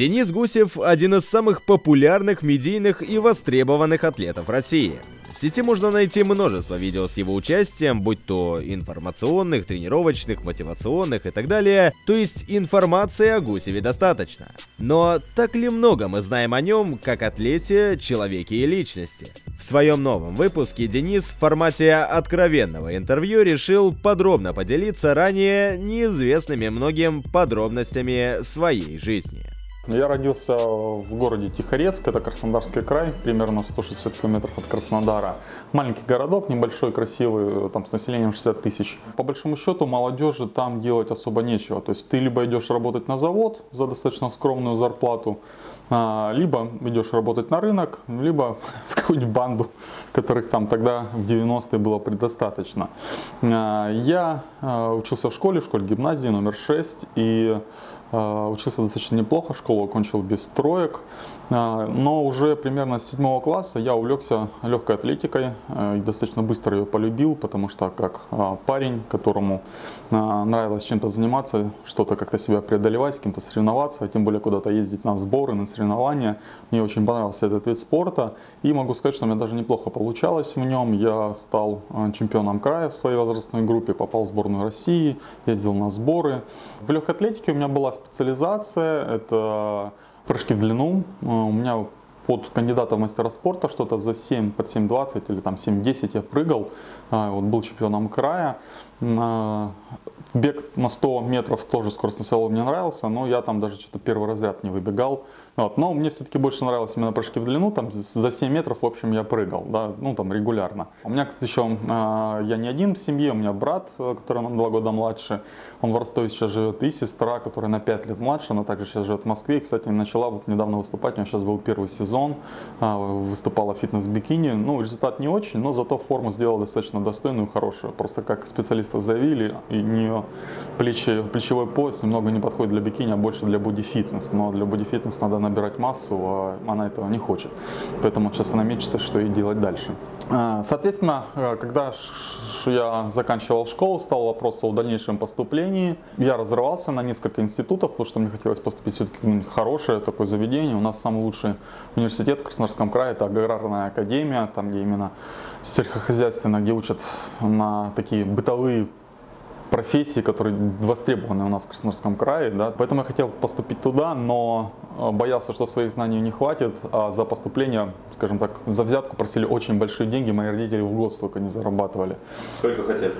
Денис Гусев – один из самых популярных, медийных и востребованных атлетов России. В сети можно найти множество видео с его участием, будь то информационных, тренировочных, мотивационных и так далее. То есть информации о Гусеве достаточно. Но так ли много мы знаем о нем, как атлете, человеке и личности? В своем новом выпуске Денис в формате откровенного интервью решил подробно поделиться ранее неизвестными многим подробностями своей жизни. Я родился в городе Тихорецк, это Краснодарский край, примерно 160 километров от Краснодара. Маленький городок, небольшой, красивый, там с населением 60 тысяч. По большому счету молодежи там делать особо нечего. То есть ты либо идешь работать на завод за достаточно скромную зарплату, а, либо идешь работать на рынок, либо в какую-нибудь банду, которых там тогда в 90-е было предостаточно. А, я а, учился в школе, в школе гимназии номер 6, и учился достаточно неплохо, школу окончил без троек. А, но уже примерно с седьмого класса я увлекся легкой атлетикой э, и достаточно быстро ее полюбил, потому что как а, парень, которому а, нравилось чем-то заниматься, что-то как-то себя преодолевать, с кем-то соревноваться, тем более куда-то ездить на сборы, на соревнования, мне очень понравился этот вид спорта. И могу сказать, что у меня даже неплохо получалось в нем. Я стал чемпионом края в своей возрастной группе, попал в сборную России, ездил на сборы. В легкой атлетике у меня была специализация, это прыжки в длину. Э, у меня под кандидата в мастера спорта что-то за 7, под 7.20 или там 7.10 я прыгал. Э, вот был чемпионом края. Бег на 100 метров тоже скоростный салон мне нравился, но я там даже что-то первый разряд не выбегал. Вот. Но мне все-таки больше нравилось именно прыжки в длину, там за 7 метров, в общем, я прыгал, да, ну там регулярно. У меня, кстати, еще, э, я не один в семье, у меня брат, э, который на 2 года младше, он в Ростове сейчас живет, и сестра, которая на 5 лет младше, она также сейчас живет в Москве, и, кстати, начала вот недавно выступать, у нее сейчас был первый сезон, э, выступала в фитнес-бикини, ну, результат не очень, но зато форму сделала достаточно достойную, хорошую, просто как специалисты заявили, и нее плечи, плечевой пояс немного не подходит для бикини, а больше для боди-фитнес, но для боди-фитнес надо набирать массу, а она этого не хочет. Поэтому сейчас она мечется, что ей делать дальше. А, соответственно, э, когда я заканчивал школу, стал вопрос о дальнейшем поступлении. Я разрывался на несколько институтов, потому что мне хотелось поступить все-таки в хорошее такое заведение. У нас самый лучший университет в Краснодарском крае, это аграрная академия, там где именно сельскохозяйственно, где учат на такие бытовые профессии, которые востребованы у нас в Краснодарском крае. Да. Поэтому я хотел поступить туда, но э, боялся, что своих знаний не хватит, а за поступление, скажем так, за взятку просили очень большие деньги, мои родители в год столько не зарабатывали. Сколько хотели?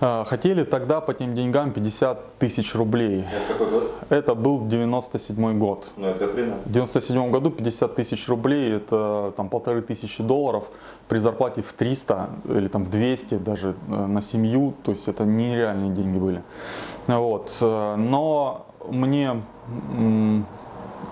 Э, хотели тогда по тем деньгам 50 тысяч рублей. Это какой год? Это был 97 год. Ну это хрена. В 97 году 50 тысяч рублей это там полторы тысячи долларов при зарплате в 300 или там в 200 даже э, на семью. То есть это нереальные деньги были. Вот. Э, но мне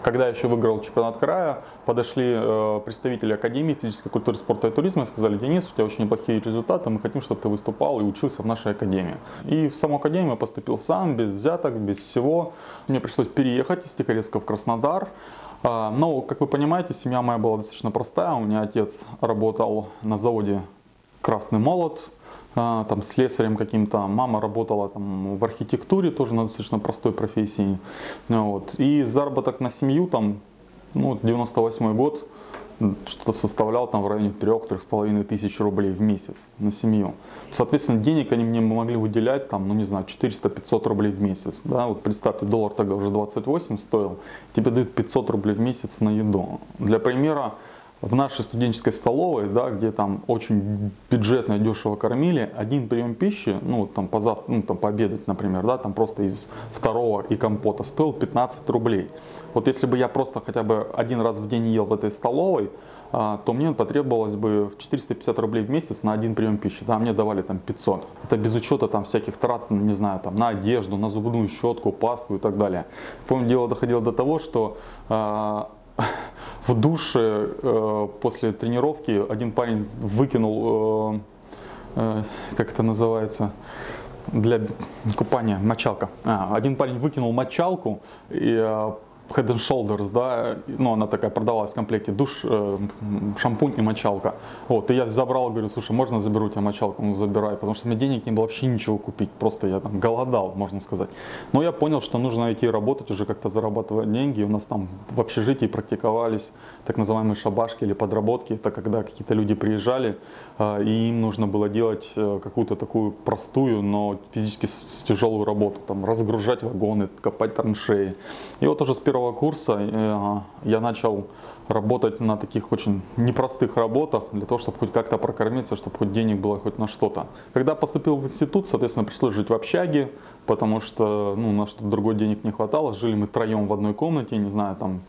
когда я еще выиграл чемпионат края, подошли э, представители Академии физической культуры, спорта и туризма и сказали, Денис, у тебя очень неплохие результаты, мы хотим, чтобы ты выступал и учился в нашей Академии. И в саму Академию я поступил сам, без взяток, без всего. Мне пришлось переехать из Тихорецка в Краснодар. А, но, как вы понимаете, семья моя была достаточно простая. У меня отец работал на заводе «Красный молот», а, там слесарем каким-то, мама работала там в архитектуре, тоже на достаточно простой профессии. Вот. И заработок на семью там, ну, 98 год, что-то составлял там в районе 3-3,5 тысяч рублей в месяц на семью. Соответственно, денег они мне могли выделять там, ну не знаю, 400-500 рублей в месяц. Да? Вот представьте, доллар тогда уже 28 стоил, тебе дают 500 рублей в месяц на еду. Для примера, в нашей студенческой столовой, да, где там очень бюджетно, дешево кормили, один прием пищи, ну там позав... ну, там пообедать, например, да, там просто из второго и компота стоил 15 рублей. Вот если бы я просто хотя бы один раз в день ел в этой столовой, а, то мне потребовалось бы 450 рублей в месяц на один прием пищи. Да, мне давали там 500. Это без учета там всяких трат, ну, не знаю, там на одежду, на зубную щетку, пасту и так далее. Помню, дело доходило до того, что а, в душе э, после тренировки один парень выкинул, э, э, как это называется, для купания, мочалка. А, один парень выкинул мочалку и Head and Shoulders, да, ну, она такая продавалась в комплекте, душ, э, шампунь и мочалка. Вот, и я забрал, говорю, слушай, можно заберу тебя мочалку? Ну, забирай, потому что мне денег не было вообще ничего купить, просто я там голодал, можно сказать. Но я понял, что нужно идти работать, уже как-то зарабатывать деньги. У нас там в общежитии практиковались так называемые шабашки или подработки. Это когда какие-то люди приезжали, э, и им нужно было делать э, какую-то такую простую, но физически тяжелую работу, там, разгружать вагоны, копать траншеи. И вот уже с первого курса э, я начал работать на таких очень непростых работах, для того, чтобы хоть как-то прокормиться, чтобы хоть денег было хоть на что-то. Когда поступил в институт, соответственно, пришлось жить в общаге, потому что ну, на что-то другой денег не хватало. Жили мы троем в одной комнате, не знаю, там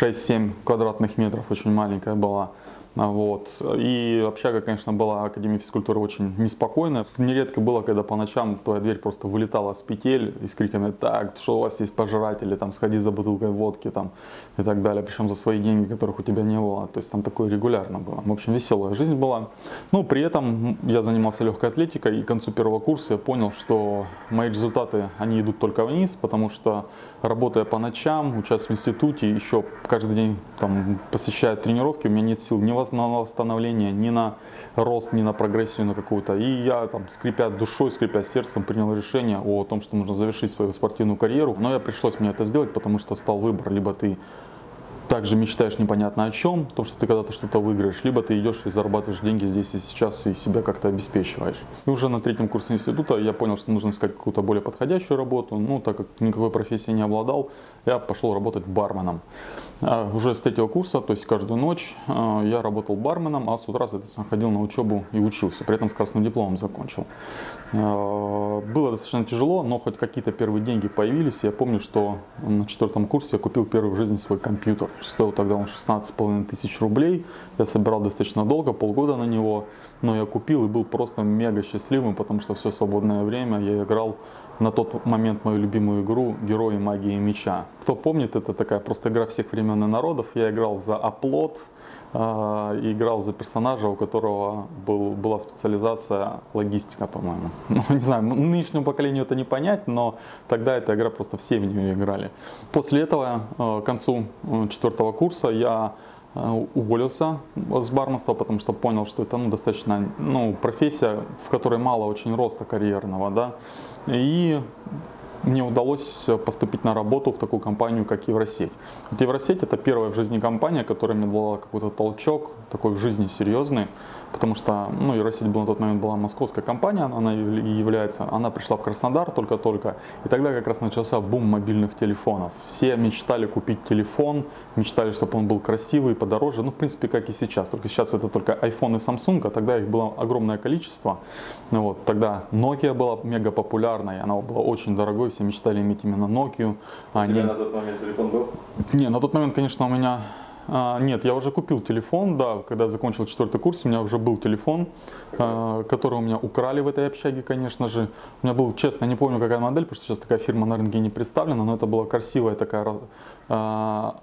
6-7 квадратных метров, очень маленькая была. Вот. И общага, конечно, была Академия физкультуры очень неспокойная. Нередко было, когда по ночам твоя дверь просто вылетала с петель и с криками «Так, что у вас есть пожиратели, там, сходи за бутылкой водки» там, и так далее. Причем за свои деньги, которых у тебя не было. То есть там такое регулярно было. В общем, веселая жизнь была. Ну, при этом я занимался легкой атлетикой и к концу первого курса я понял, что мои результаты, они идут только вниз, потому что работая по ночам, участвуя в институте, еще каждый день там, посещая тренировки, у меня нет сил ни на восстановление, ни на рост, ни на прогрессию на какую-то. И я там, скрипя душой, скрипя сердцем, принял решение о том, что нужно завершить свою спортивную карьеру. Но я пришлось мне это сделать, потому что стал выбор. Либо ты также мечтаешь непонятно о чем, то, что ты когда-то что-то выиграешь, либо ты идешь и зарабатываешь деньги здесь и сейчас и себя как-то обеспечиваешь. И уже на третьем курсе института я понял, что нужно искать какую-то более подходящую работу. Ну, так как никакой профессии не обладал, я пошел работать барменом. А уже с третьего курса, то есть каждую ночь а, я работал барменом, а с утра, соответственно, ходил на учебу и учился. При этом с красным дипломом закончил. А, было достаточно тяжело, но хоть какие-то первые деньги появились. Я помню, что на четвертом курсе я купил первый в жизни свой компьютер. Стоил тогда он 16,5 тысяч рублей. Я собирал достаточно долго, полгода на него. Но я купил и был просто мега счастливым, потому что все свободное время я играл на тот момент мою любимую игру «Герои магии меча». Кто помнит, это такая просто игра всех времен и народов. Я играл за оплот, и играл за персонажа, у которого был, была специализация логистика, по-моему. Ну, не знаю, нынешнему поколению это не понять, но тогда эта игра просто все в нее играли. После этого, э, к концу э, четвертого курса, я э, уволился с барменства, потому что понял, что это ну, достаточно ну, профессия, в которой мало очень роста карьерного. Да? И мне удалось поступить на работу в такую компанию, как Евросеть. Вот Евросеть это первая в жизни компания, которая мне дала какой-то толчок, такой в жизни серьезный, потому что ну, Евросеть была на тот момент была московская компания, она является, она пришла в Краснодар только-только, и тогда как раз начался бум мобильных телефонов. Все мечтали купить телефон, мечтали, чтобы он был красивый, подороже, ну в принципе как и сейчас, только сейчас это только iPhone и Samsung, а тогда их было огромное количество. Ну, вот, тогда Nokia была мега популярной, она была очень дорогой, все мечтали иметь именно Nokia. А не... на тот момент телефон был? Не, на тот момент, конечно, у меня а, нет, я уже купил телефон, да, когда закончил четвертый курс, у меня уже был телефон, а, который у меня украли в этой общаге, конечно же. У меня был, честно, не помню какая модель, потому что сейчас такая фирма на рынке не представлена, но это была красивая такая а,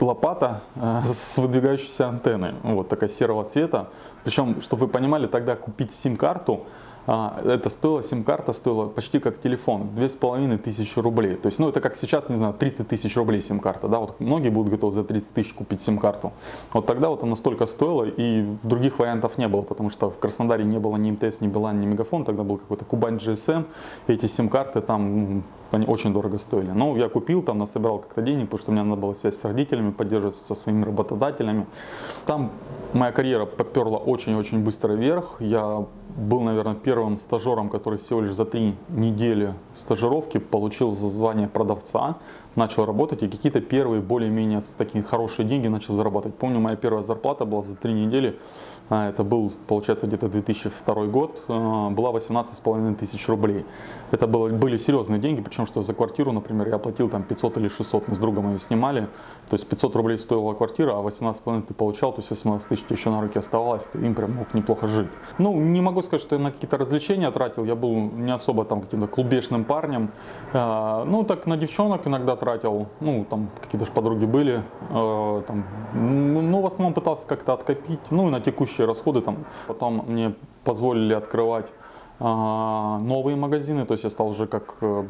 лопата а, с выдвигающейся антенной, вот такая серого цвета. Причем, чтобы вы понимали, тогда купить сим-карту это стоило, сим-карта стоила почти как телефон, две с половиной тысячи рублей. То есть, ну это как сейчас, не знаю, 30 тысяч рублей сим-карта, да, вот многие будут готовы за 30 тысяч купить сим-карту. Вот тогда вот она столько стоила, и других вариантов не было, потому что в Краснодаре не было ни МТС, ни Билайн, ни Мегафон, тогда был какой-то Кубань GSM, и эти сим-карты там они очень дорого стоили. Но я купил, там насобирал как-то денег, потому что мне надо было связь с родителями, поддерживать со своими работодателями. Там моя карьера поперла очень-очень быстро вверх. Я был, наверное, первым стажером, который всего лишь за три недели стажировки получил звание продавца, начал работать и какие-то первые более-менее такие хорошие деньги начал зарабатывать. Помню, моя первая зарплата была за три недели это был, получается, где-то 2002 год, а, была 18,5 тысяч рублей. Это было, были серьезные деньги, причем что за квартиру, например, я платил там 500 или 600, мы с другом ее снимали, то есть 500 рублей стоила квартира, а 18,5 ты получал, то есть 18 тысяч еще на руке оставалось, ты им прям мог неплохо жить. Ну, не могу сказать, что я на какие-то развлечения тратил, я был не особо там каким-то клубешным парнем, а, ну, так на девчонок иногда тратил, ну, там какие-то же подруги были, там, ну, в основном пытался как-то откопить, ну, и на текущий текущие расходы. Там. Потом мне позволили открывать а, новые магазины, то есть я стал уже как э,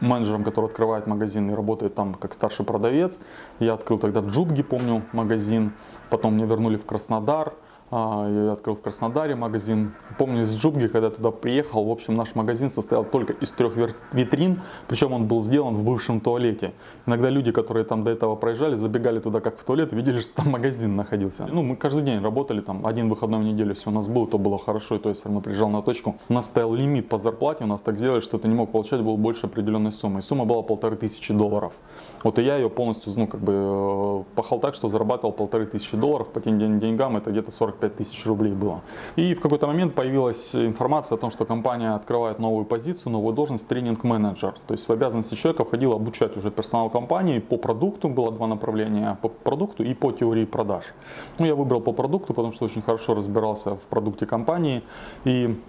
менеджером, который открывает магазин и работает там как старший продавец. Я открыл тогда в Джубге, помню, магазин. Потом меня вернули в Краснодар. А, я открыл в Краснодаре магазин. Помню из Джубги, когда туда приехал, в общем, наш магазин состоял только из трех витрин, причем он был сделан в бывшем туалете. Иногда люди, которые там до этого проезжали, забегали туда как в туалет, видели, что там магазин находился. Ну, мы каждый день работали, там один выходной в неделю все у нас был, то было хорошо, и то все равно приезжал на точку. У нас стоял лимит по зарплате, у нас так сделали, что ты не мог получать было больше определенной суммы. И сумма была полторы тысячи долларов. Вот и я ее полностью, ну, как бы, э, пахал так, что зарабатывал полторы тысячи долларов по тем деньгам, это где-то 45 тысяч рублей было. И в какой-то момент появилась информация о том, что компания открывает новую позицию, новую должность тренинг-менеджер. То есть в обязанности человека входило обучать уже персонал компании по продукту, было два направления, по продукту и по теории продаж. Ну, я выбрал по продукту, потому что очень хорошо разбирался в продукте компании. И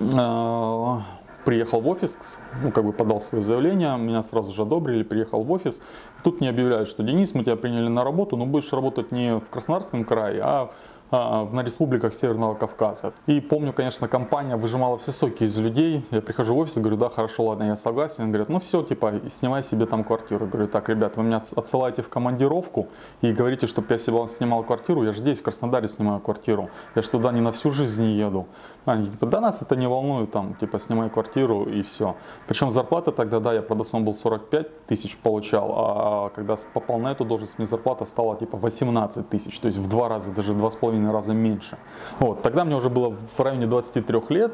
э, приехал в офис, ну, как бы подал свое заявление, меня сразу же одобрили, приехал в офис. Тут мне объявляют, что Денис, мы тебя приняли на работу, но будешь работать не в Краснодарском крае, а, на республиках Северного Кавказа. И помню, конечно, компания выжимала все соки из людей. Я прихожу в офис, говорю, да, хорошо, ладно, я согласен. Говорят, ну все, типа, снимай себе там квартиру. Говорю, так, ребят, вы меня отсылаете в командировку и говорите, чтобы я себе снимал квартиру. Я же здесь, в Краснодаре, снимаю квартиру. Я же туда не на всю жизнь не еду. Они типа, да нас это не волнует, там, типа, снимай квартиру и все. Причем зарплата тогда, да, я продавцом был 45 тысяч получал, а когда попал на эту должность, мне зарплата стала типа 18 тысяч, то есть в два раза, даже два с половиной раза меньше. Вот, тогда мне уже было в районе 23 лет,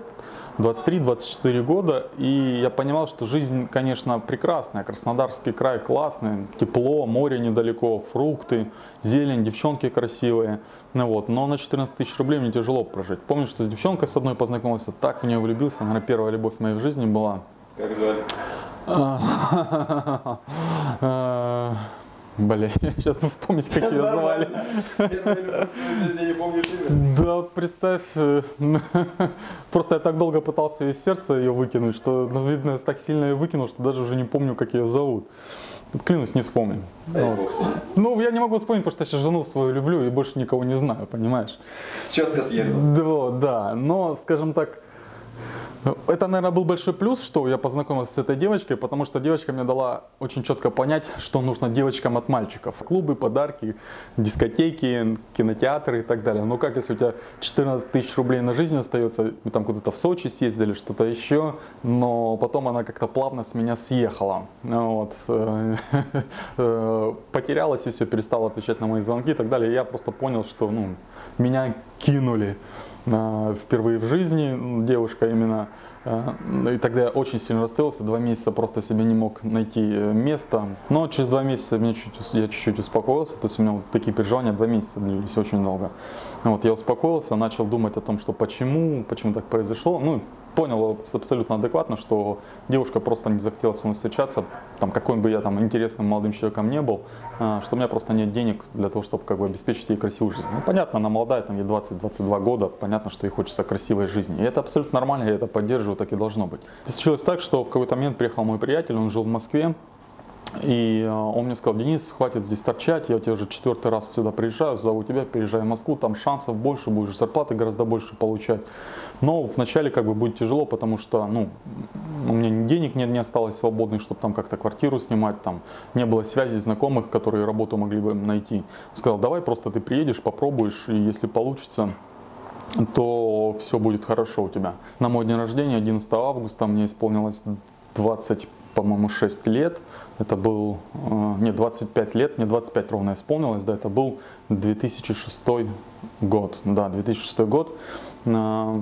23-24 года, и я понимал, что жизнь, конечно, прекрасная. Краснодарский край классный, тепло, море недалеко, фрукты, зелень, девчонки красивые. Ну вот, но на 14 тысяч рублей мне тяжело прожить. Помню, что с девчонкой с одной познакомился, так в нее влюбился, наверное, первая любовь в моей жизни была. Как звали? Бля, сейчас бы вспомнить, как ее звали. Да, представь, э, просто я так долго пытался из сердца ее выкинуть, что, ну, видно, так сильно ее выкинул, что даже уже не помню, как ее зовут. Клянусь, не вспомню. Вот. Ну, я не могу вспомнить, потому что я сейчас жену свою люблю и больше никого не знаю, понимаешь? Четко съехал. Да, да, но, скажем так, это, наверное, был большой плюс, что я познакомился с этой девочкой, потому что девочка мне дала очень четко понять, что нужно девочкам от мальчиков. Клубы, подарки, дискотеки, кинотеатры и так далее. Ну как, если у тебя 14 тысяч рублей на жизнь остается, мы там куда-то в Сочи съездили, что-то еще, но потом она как-то плавно с меня съехала. Вот. Потерялась и все, перестала отвечать на мои звонки и так далее. Я просто понял, что ну, меня кинули впервые в жизни, девушка именно. Э, и тогда я очень сильно расстроился, два месяца просто себе не мог найти э, место. Но через два месяца меня чуть, я чуть-чуть успокоился, то есть у меня вот такие переживания два месяца длились очень долго. Вот я успокоился, начал думать о том, что почему, почему так произошло. Ну, понял абсолютно адекватно, что девушка просто не захотела со мной встречаться, там, какой бы я там интересным молодым человеком не был, а, что у меня просто нет денег для того, чтобы как бы обеспечить ей красивую жизнь. Ну, понятно, она молодая, там ей 20-22 года, понятно, что ей хочется красивой жизни. И это абсолютно нормально, я это поддерживаю, так и должно быть. И случилось так, что в какой-то момент приехал мой приятель, он жил в Москве, и э, он мне сказал, Денис, хватит здесь торчать, я у тебя уже четвертый раз сюда приезжаю, зову тебя, переезжай в Москву, там шансов больше, будешь зарплаты гораздо больше получать. Но вначале как бы будет тяжело, потому что ну, у меня денег нет, не осталось свободных, чтобы там как-то квартиру снимать, там не было связей знакомых, которые работу могли бы найти. Сказал, давай просто ты приедешь, попробуешь, и если получится, то все будет хорошо у тебя. На мой день рождения, 11 августа, мне исполнилось 20 по-моему, 6 лет. Это был, э, не, 25 лет, мне 25 ровно исполнилось, да, это был 2006 год, да, 2006 год. Э,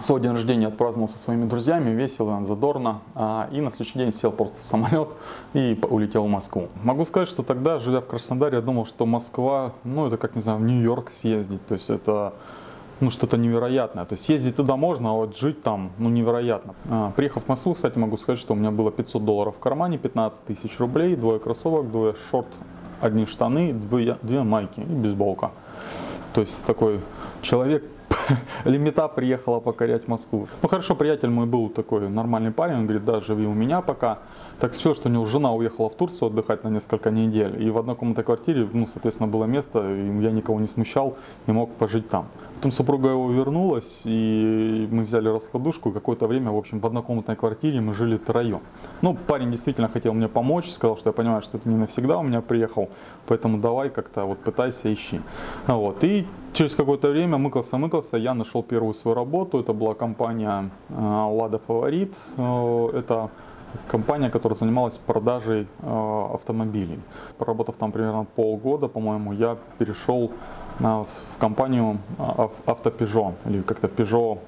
свой день рождения отпраздновал со своими друзьями, весело, задорно. А, и на следующий день сел просто в самолет и улетел в Москву. Могу сказать, что тогда, живя в Краснодаре, я думал, что Москва, ну это как, не знаю, в Нью-Йорк съездить. То есть это ну, что-то невероятное. То есть ездить туда можно, а вот жить там, ну, невероятно. А, приехав в Москву, кстати, могу сказать, что у меня было 500 долларов в кармане, 15 тысяч рублей, двое кроссовок, двое шорт, одни штаны, две, две майки и бейсболка. То есть такой человек лимита приехала покорять Москву. Ну хорошо, приятель мой был такой нормальный парень, он говорит, да, живи у меня пока. Так все, что у него жена уехала в Турцию отдыхать на несколько недель. И в однокомнатной квартире, ну, соответственно, было место, и я никого не смущал и мог пожить там. Потом супруга его вернулась, и мы взяли раскладушку, какое-то время, в общем, в однокомнатной квартире мы жили троем. Ну, парень действительно хотел мне помочь, сказал, что я понимаю, что это не навсегда у меня приехал, поэтому давай как-то вот пытайся, ищи. Вот. И через какое-то время мыкался-мыкался, я нашел первую свою работу, это была компания э, «Лада Фаворит», э, это компания, которая занималась продажей э, автомобилей. Проработав там примерно полгода, по-моему, я перешел в компанию Авто Peugeot, или как-то Peugeot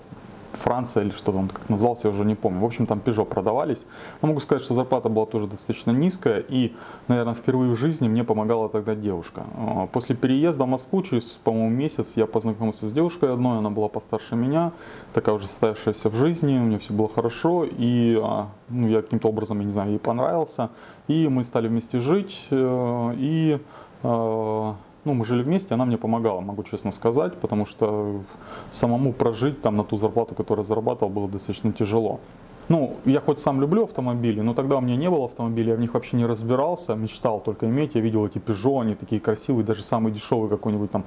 Франция или что-то он как назывался, я уже не помню. В общем, там Peugeot продавались. Но могу сказать, что зарплата была тоже достаточно низкая. И, наверное, впервые в жизни мне помогала тогда девушка. А, после переезда в Москву, через, по-моему, месяц, я познакомился с девушкой одной. Она была постарше меня, такая уже состоявшаяся в жизни. У нее все было хорошо. И а, ну, я каким-то образом, я не знаю, ей понравился. И мы стали вместе жить. Э, и а, ну, мы жили вместе, она мне помогала, могу честно сказать, потому что самому прожить там на ту зарплату, которую зарабатывал, было достаточно тяжело. Ну, я хоть сам люблю автомобили, но тогда у меня не было автомобилей, я в них вообще не разбирался, мечтал только иметь. Я видел эти Peugeot, они такие красивые, даже самый дешевый какой-нибудь там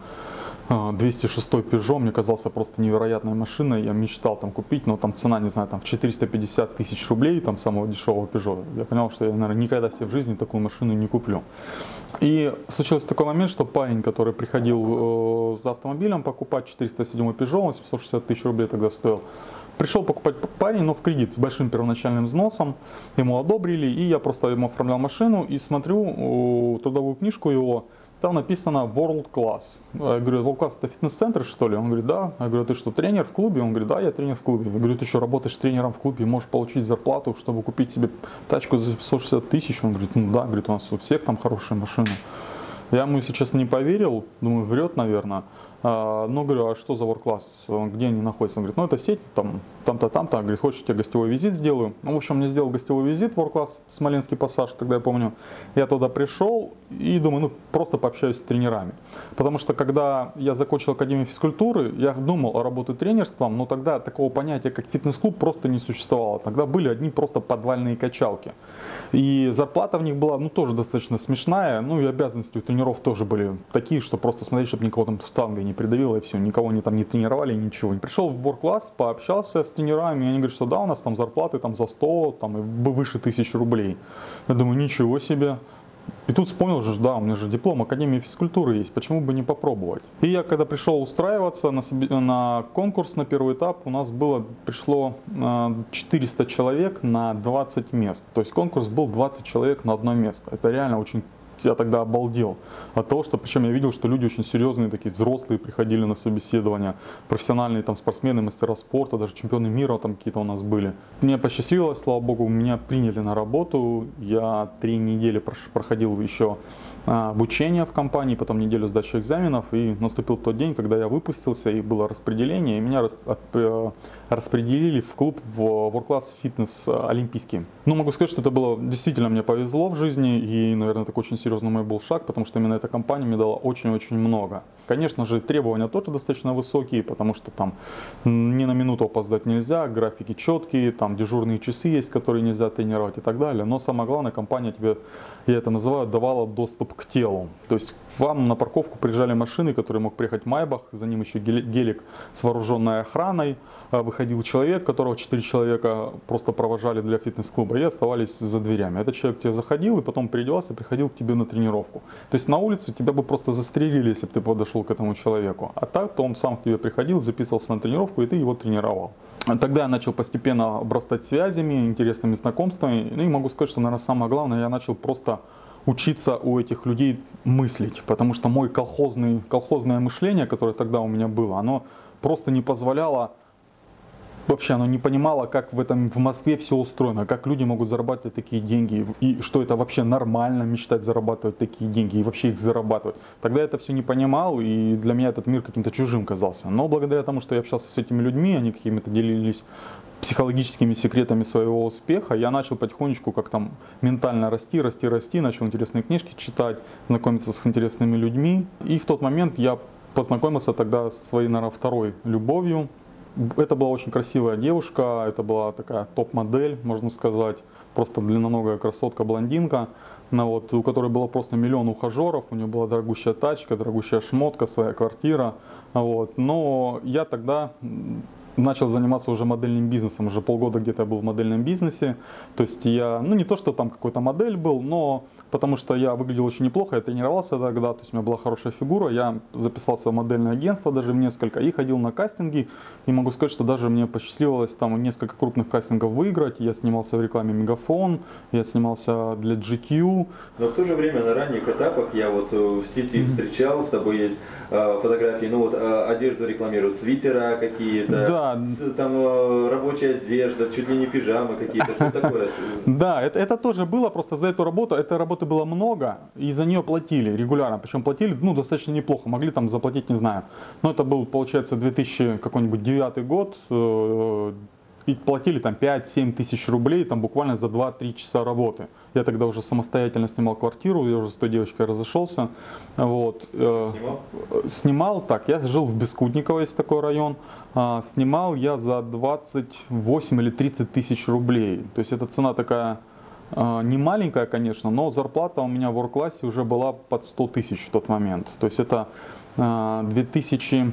206 а, Peugeot мне казался просто невероятной машиной. Я мечтал там купить, но там цена, не знаю, там в 450 тысяч рублей, там самого дешевого Peugeot. Я понял, что я, наверное, никогда себе в жизни такую машину не куплю. И случился такой момент, что парень, который приходил э, за автомобилем покупать 407 Peugeot, он 760 тысяч рублей тогда стоил, Пришел покупать парень, но в кредит с большим первоначальным взносом. Ему одобрили, и я просто ему оформлял машину и смотрю трудовую книжку его, там написано World Class. Я говорю, World Class это фитнес-центр, что ли? Он говорит, да. Я говорю, ты что, тренер в клубе? Он говорит, да, я тренер в клубе. Я говорю, ты что, работаешь тренером в клубе можешь получить зарплату, чтобы купить себе тачку за 160 тысяч? Он говорит, ну да, говорит, у нас у всех там хорошие машины. Я ему, если честно, не поверил, думаю, врет, наверное. А, ну, говорю, а что за work где они находятся? Он говорит, ну, это сеть, там, там-то, там-то. Говорит, хочешь, я тебе гостевой визит сделаю? Ну, в общем, мне сделал гостевой визит в work Смоленский пассаж, тогда я помню. Я туда пришел и думаю, ну, просто пообщаюсь с тренерами. Потому что, когда я закончил Академию физкультуры, я думал о работе тренерством, но тогда такого понятия, как фитнес-клуб, просто не существовало. Тогда были одни просто подвальные качалки. И зарплата в них была, ну, тоже достаточно смешная, ну, и обязанности у тренеров тоже были такие, что просто смотреть, чтобы никого там штангой не придавило, и все, никого не там не тренировали, ничего. Пришел в work-класс, пообщался с тренерами, и они говорят, что да, у нас там зарплаты там за 100, там и выше тысяч рублей. Я думаю, ничего себе. И тут вспомнил же, да, у меня же диплом Академии физкультуры есть, почему бы не попробовать. И я когда пришел устраиваться на, на конкурс, на первый этап, у нас было, пришло 400 э, человек на 20 мест. То есть конкурс был 20 человек на одно место. Это реально очень я тогда обалдел от того, что причем я видел, что люди очень серьезные, такие взрослые приходили на собеседования, профессиональные там спортсмены, мастера спорта, даже чемпионы мира там какие-то у нас были. Мне посчастливилось, слава богу, меня приняли на работу, я три недели проходил еще обучение в компании, потом неделю сдачи экзаменов, и наступил тот день, когда я выпустился, и было распределение, и меня э, распределили в клуб в World Class Fitness Олимпийский. Ну, могу сказать, что это было, действительно, мне повезло в жизни, и, наверное, такой очень серьезный мой был шаг, потому что именно эта компания мне дала очень-очень много. Конечно же, требования тоже достаточно высокие, потому что там ни на минуту опоздать нельзя, графики четкие, там дежурные часы есть, которые нельзя тренировать и так далее. Но самое главное, компания тебе, я это называю, давала доступ к телу. То есть вам на парковку приезжали машины, которые мог приехать Майбах, за ним еще гелик с вооруженной охраной. А, выходил человек, которого 4 человека просто провожали для фитнес-клуба и оставались за дверями. Этот человек тебе заходил и потом переодевался и приходил к тебе на тренировку. То есть на улице тебя бы просто застрелили, если бы ты подошел к этому человеку. А так, то он сам к тебе приходил, записывался на тренировку, и ты его тренировал. Тогда я начал постепенно обрастать связями, интересными знакомствами. Ну и могу сказать, что, наверное, самое главное, я начал просто учиться у этих людей мыслить. Потому что мой колхозный, колхозное мышление, которое тогда у меня было, оно просто не позволяло вообще оно не понимало, как в этом в Москве все устроено, как люди могут зарабатывать такие деньги, и что это вообще нормально мечтать зарабатывать такие деньги, и вообще их зарабатывать. Тогда я это все не понимал, и для меня этот мир каким-то чужим казался. Но благодаря тому, что я общался с этими людьми, они какими-то делились психологическими секретами своего успеха, я начал потихонечку как там ментально расти, расти, расти, начал интересные книжки читать, знакомиться с интересными людьми. И в тот момент я познакомился тогда с своей, наверное, второй любовью. Это была очень красивая девушка, это была такая топ-модель, можно сказать, просто длинноногая красотка-блондинка, ну, вот, у которой было просто миллион ухажеров, у нее была дорогущая тачка, дорогущая шмотка, своя квартира. Вот. Но я тогда начал заниматься уже модельным бизнесом, уже полгода где-то я был в модельном бизнесе. То есть я, ну не то, что там какой-то модель был, но потому что я выглядел очень неплохо, я тренировался тогда, то есть у меня была хорошая фигура, я записался в модельное агентство даже в несколько и ходил на кастинги, и могу сказать, что даже мне посчастливилось там несколько крупных кастингов выиграть, я снимался в рекламе Мегафон, я снимался для GQ. Но в то же время на ранних этапах я вот в сети встречал, с тобой есть э, фотографии, ну вот э, одежду рекламируют, свитера какие-то, да. Там э, рабочая одежда, чуть ли не пижамы какие-то, что такое? Да, это, это тоже было, просто за эту работу, работа работы было много, и за нее платили регулярно. Причем платили ну, достаточно неплохо, могли там заплатить, не знаю. Но это был, получается, 2009 год, э, платили там 5-7 тысяч рублей там буквально за 2-3 часа работы. Я тогда уже самостоятельно снимал квартиру, я уже с той девочкой разошелся. Вот. Э, снимал? Снимал, так, я жил в Бескудниково, есть такой район. А, снимал я за 28 или 30 тысяч рублей. То есть эта цена такая а, не маленькая, конечно, но зарплата у меня в work уже была под 100 тысяч в тот момент. То есть это 2000 а, а,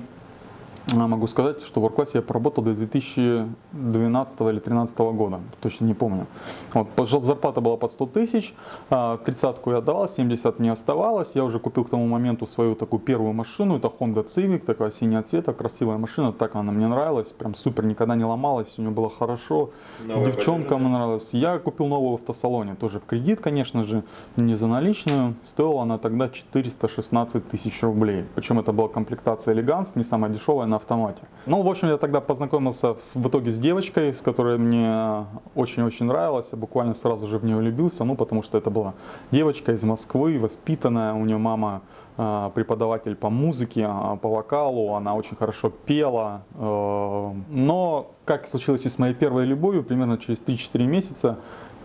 могу сказать, что в WorkClass я поработал до 2012 или 2013 года, точно не помню. Вот, зарплата была под 100 тысяч, 30 я отдавал, 70 не оставалось. Я уже купил к тому моменту свою такую первую машину, это Honda Civic, такая синяя цвета, красивая машина, так она мне нравилась, прям супер, никогда не ломалась, у нее было хорошо, Новая девчонкам подержана. нравилось. Я купил новую в автосалоне, тоже в кредит, конечно же, не за наличную, стоила она тогда 416 тысяч рублей. Причем это была комплектация Elegance, не самая дешевая, автомате. Ну, в общем, я тогда познакомился в итоге с девочкой, с которой мне очень-очень нравилось. Я буквально сразу же в нее влюбился, ну, потому что это была девочка из Москвы, воспитанная, у нее мама а, преподаватель по музыке, а, по вокалу, она очень хорошо пела. Э, но, как случилось и с моей первой любовью, примерно через 3-4 месяца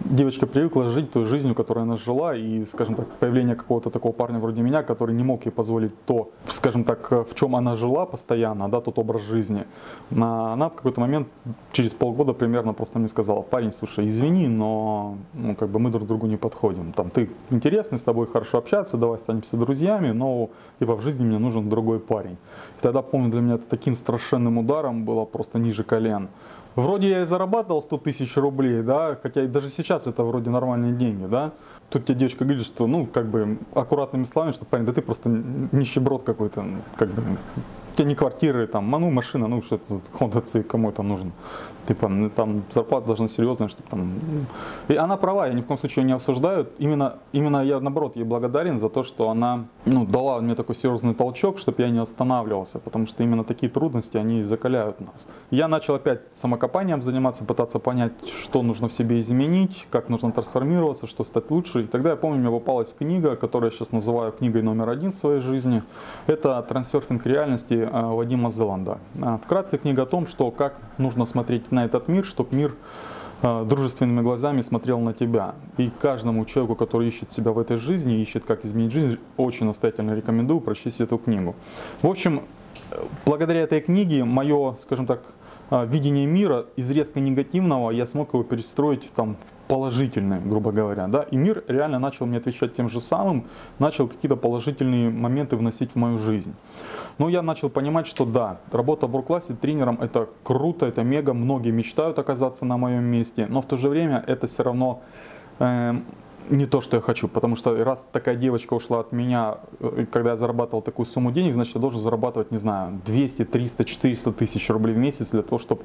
девочка привыкла жить той жизнью, которой она жила, и, скажем так, появление какого-то такого парня вроде меня, который не мог ей позволить то, скажем так, в чем она жила постоянно, да, тот образ жизни, она в какой-то момент, через полгода примерно, просто мне сказала, парень, слушай, извини, но, ну, как бы мы друг другу не подходим, там, ты интересный, с тобой хорошо общаться, давай станемся друзьями, но, либо в жизни мне нужен другой парень. И тогда, помню, для меня это таким страшенным ударом было просто ниже колен. Вроде я и зарабатывал 100 тысяч рублей, да, хотя и даже сейчас это вроде нормальные деньги, да. Тут тебе девочка говорит, что, ну, как бы, аккуратными словами, что, парень, да ты просто нищеброд какой-то, как бы, у тебя не квартиры, там, ну, машина, ну, что это, Honda Civic, кому это нужно? Типа, ну, там, зарплата должна серьезная, чтобы там... И она права, я ни в коем случае не осуждаю. Именно, именно я, наоборот, ей благодарен за то, что она, ну, дала мне такой серьезный толчок, чтобы я не останавливался, потому что именно такие трудности, они закаляют нас. Я начал опять самокопанием заниматься, пытаться понять, что нужно в себе изменить, как нужно трансформироваться, что стать лучше. И тогда, я помню, мне попалась книга, которую я сейчас называю книгой номер один в своей жизни. Это «Трансерфинг реальности» Э, Вадима Зеланда. А, вкратце книга о том, что как нужно смотреть на этот мир, чтобы мир э, дружественными глазами смотрел на тебя. И каждому человеку, который ищет себя в этой жизни, ищет, как изменить жизнь, очень настоятельно рекомендую прочесть эту книгу. В общем, благодаря этой книге мое, скажем так, э, видение мира из резко негативного я смог его перестроить там, в положительные, грубо говоря, да, и мир реально начал мне отвечать тем же самым, начал какие-то положительные моменты вносить в мою жизнь. Но я начал понимать, что да, работа в классе тренером это круто, это мега, многие мечтают оказаться на моем месте, но в то же время это все равно э, не то, что я хочу, потому что раз такая девочка ушла от меня, э, когда я зарабатывал такую сумму денег, значит я должен зарабатывать, не знаю, 200, 300, 400 тысяч рублей в месяц для того, чтобы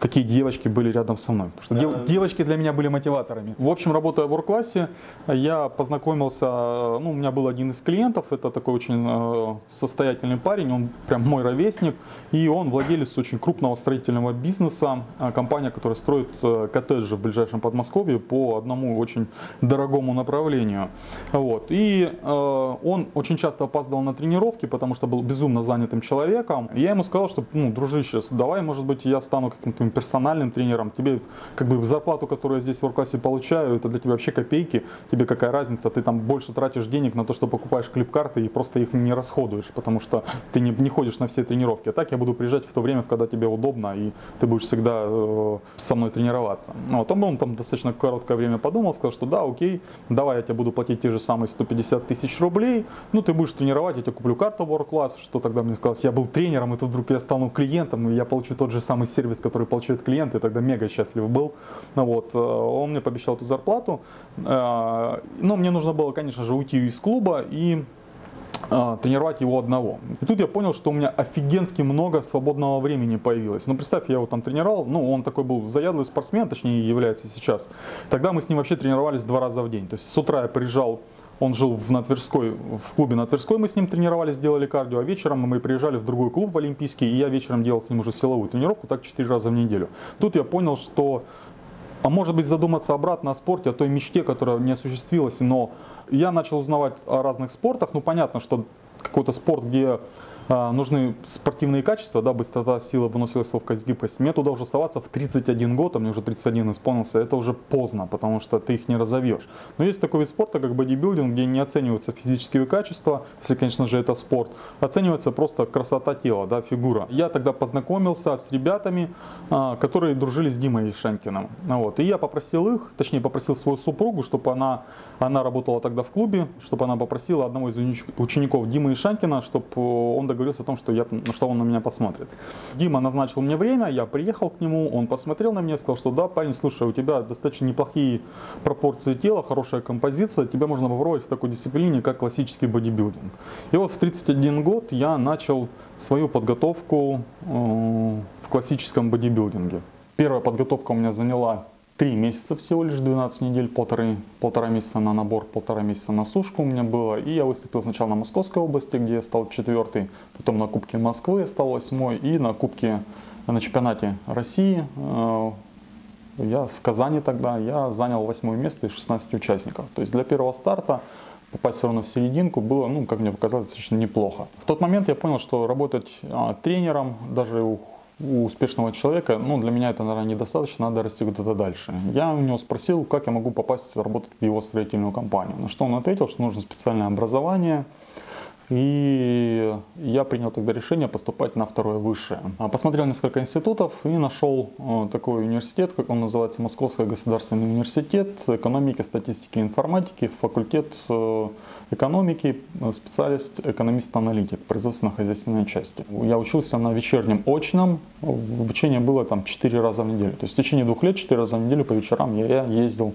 такие девочки были рядом со мной. Потому что да. дев, девочки для меня были мотиваторами. В общем, работая в классе я познакомился, ну, у меня был один из клиентов, это такой очень э, состоятельный парень, он прям мой ровесник, и он владелец очень крупного строительного бизнеса, компания, которая строит э, коттеджи в ближайшем Подмосковье по одному очень дорогому другому направлению. Вот. И э, он очень часто опаздывал на тренировки, потому что был безумно занятым человеком. Я ему сказал, что, ну, дружище, давай, может быть, я стану каким-то персональным тренером. Тебе, как бы, зарплату, которую я здесь в классе получаю, это для тебя вообще копейки. Тебе какая разница? Ты там больше тратишь денег на то, что покупаешь клип-карты и просто их не расходуешь, потому что ты не, не ходишь на все тренировки. А так я буду приезжать в то время, когда тебе удобно, и ты будешь всегда э, со мной тренироваться. Вот. Он, он там достаточно короткое время подумал, сказал, что да, окей, давай я тебе буду платить те же самые 150 тысяч рублей, ну ты будешь тренировать, я тебе куплю карту World Class, что тогда мне сказалось, я был тренером, и тут вдруг я стану клиентом, и я получу тот же самый сервис, который получают клиенты, и тогда мега счастлив был. Ну, вот. Э, он мне пообещал эту зарплату, э, но мне нужно было, конечно же, уйти из клуба и тренировать его одного. И тут я понял, что у меня офигенски много свободного времени появилось. Ну, представь, я его там тренировал, ну, он такой был заядлый спортсмен, точнее, является сейчас. Тогда мы с ним вообще тренировались два раза в день. То есть с утра я приезжал он жил в, на в клубе на Тверской, мы с ним тренировались, делали кардио, а вечером мы приезжали в другой клуб в Олимпийский, и я вечером делал с ним уже силовую тренировку, так 4 раза в неделю. Тут я понял, что а может быть задуматься обратно о спорте, о той мечте, которая не осуществилась, но я начал узнавать о разных спортах, ну понятно, что какой-то спорт, где нужны спортивные качества, да, быстрота, сила, выносливость, ловкость, гибкость. Мне туда уже соваться в 31 год, а мне уже 31 исполнился, это уже поздно, потому что ты их не разовьешь. Но есть такой вид спорта, как бодибилдинг, где не оцениваются физические качества, если, конечно же, это спорт, оценивается просто красота тела, да, фигура. Я тогда познакомился с ребятами, а, которые дружили с Димой Шенькиным. Вот. И я попросил их, точнее попросил свою супругу, чтобы она, она работала тогда в клубе, чтобы она попросила одного из учеников Димы Ишанкина, чтобы он договорился о том, что, я, что он на меня посмотрит. Дима назначил мне время, я приехал к нему, он посмотрел на меня сказал, что да, парень, слушай, у тебя достаточно неплохие пропорции тела, хорошая композиция, тебя можно попробовать в такой дисциплине, как классический бодибилдинг. И вот в 31 год я начал свою подготовку э, в классическом бодибилдинге. Первая подготовка у меня заняла Три месяца всего лишь, 12 недель, полторы, полтора месяца на набор, полтора месяца на сушку у меня было. И я выступил сначала на Московской области, где я стал четвертый, потом на Кубке Москвы я стал восьмой, и на Кубке, на чемпионате России, э, я в Казани тогда, я занял восьмое место из 16 участников. То есть для первого старта попасть все равно в серединку было, ну, как мне показалось, достаточно неплохо. В тот момент я понял, что работать а, тренером, даже у у успешного человека, ну, для меня это, наверное, недостаточно, надо расти куда-то дальше. Я у него спросил, как я могу попасть работать в его строительную компанию. На что он ответил, что нужно специальное образование, и я принял тогда решение поступать на второе высшее. А, посмотрел несколько институтов и нашел э, такой университет, как он называется, Московский государственный университет экономики, статистики и информатики, факультет э, экономики, э, специалист экономист-аналитик, производственно-хозяйственной части. Я учился на вечернем очном, обучение было там 4 раза в неделю. То есть в течение двух лет 4 раза в неделю по вечерам я ездил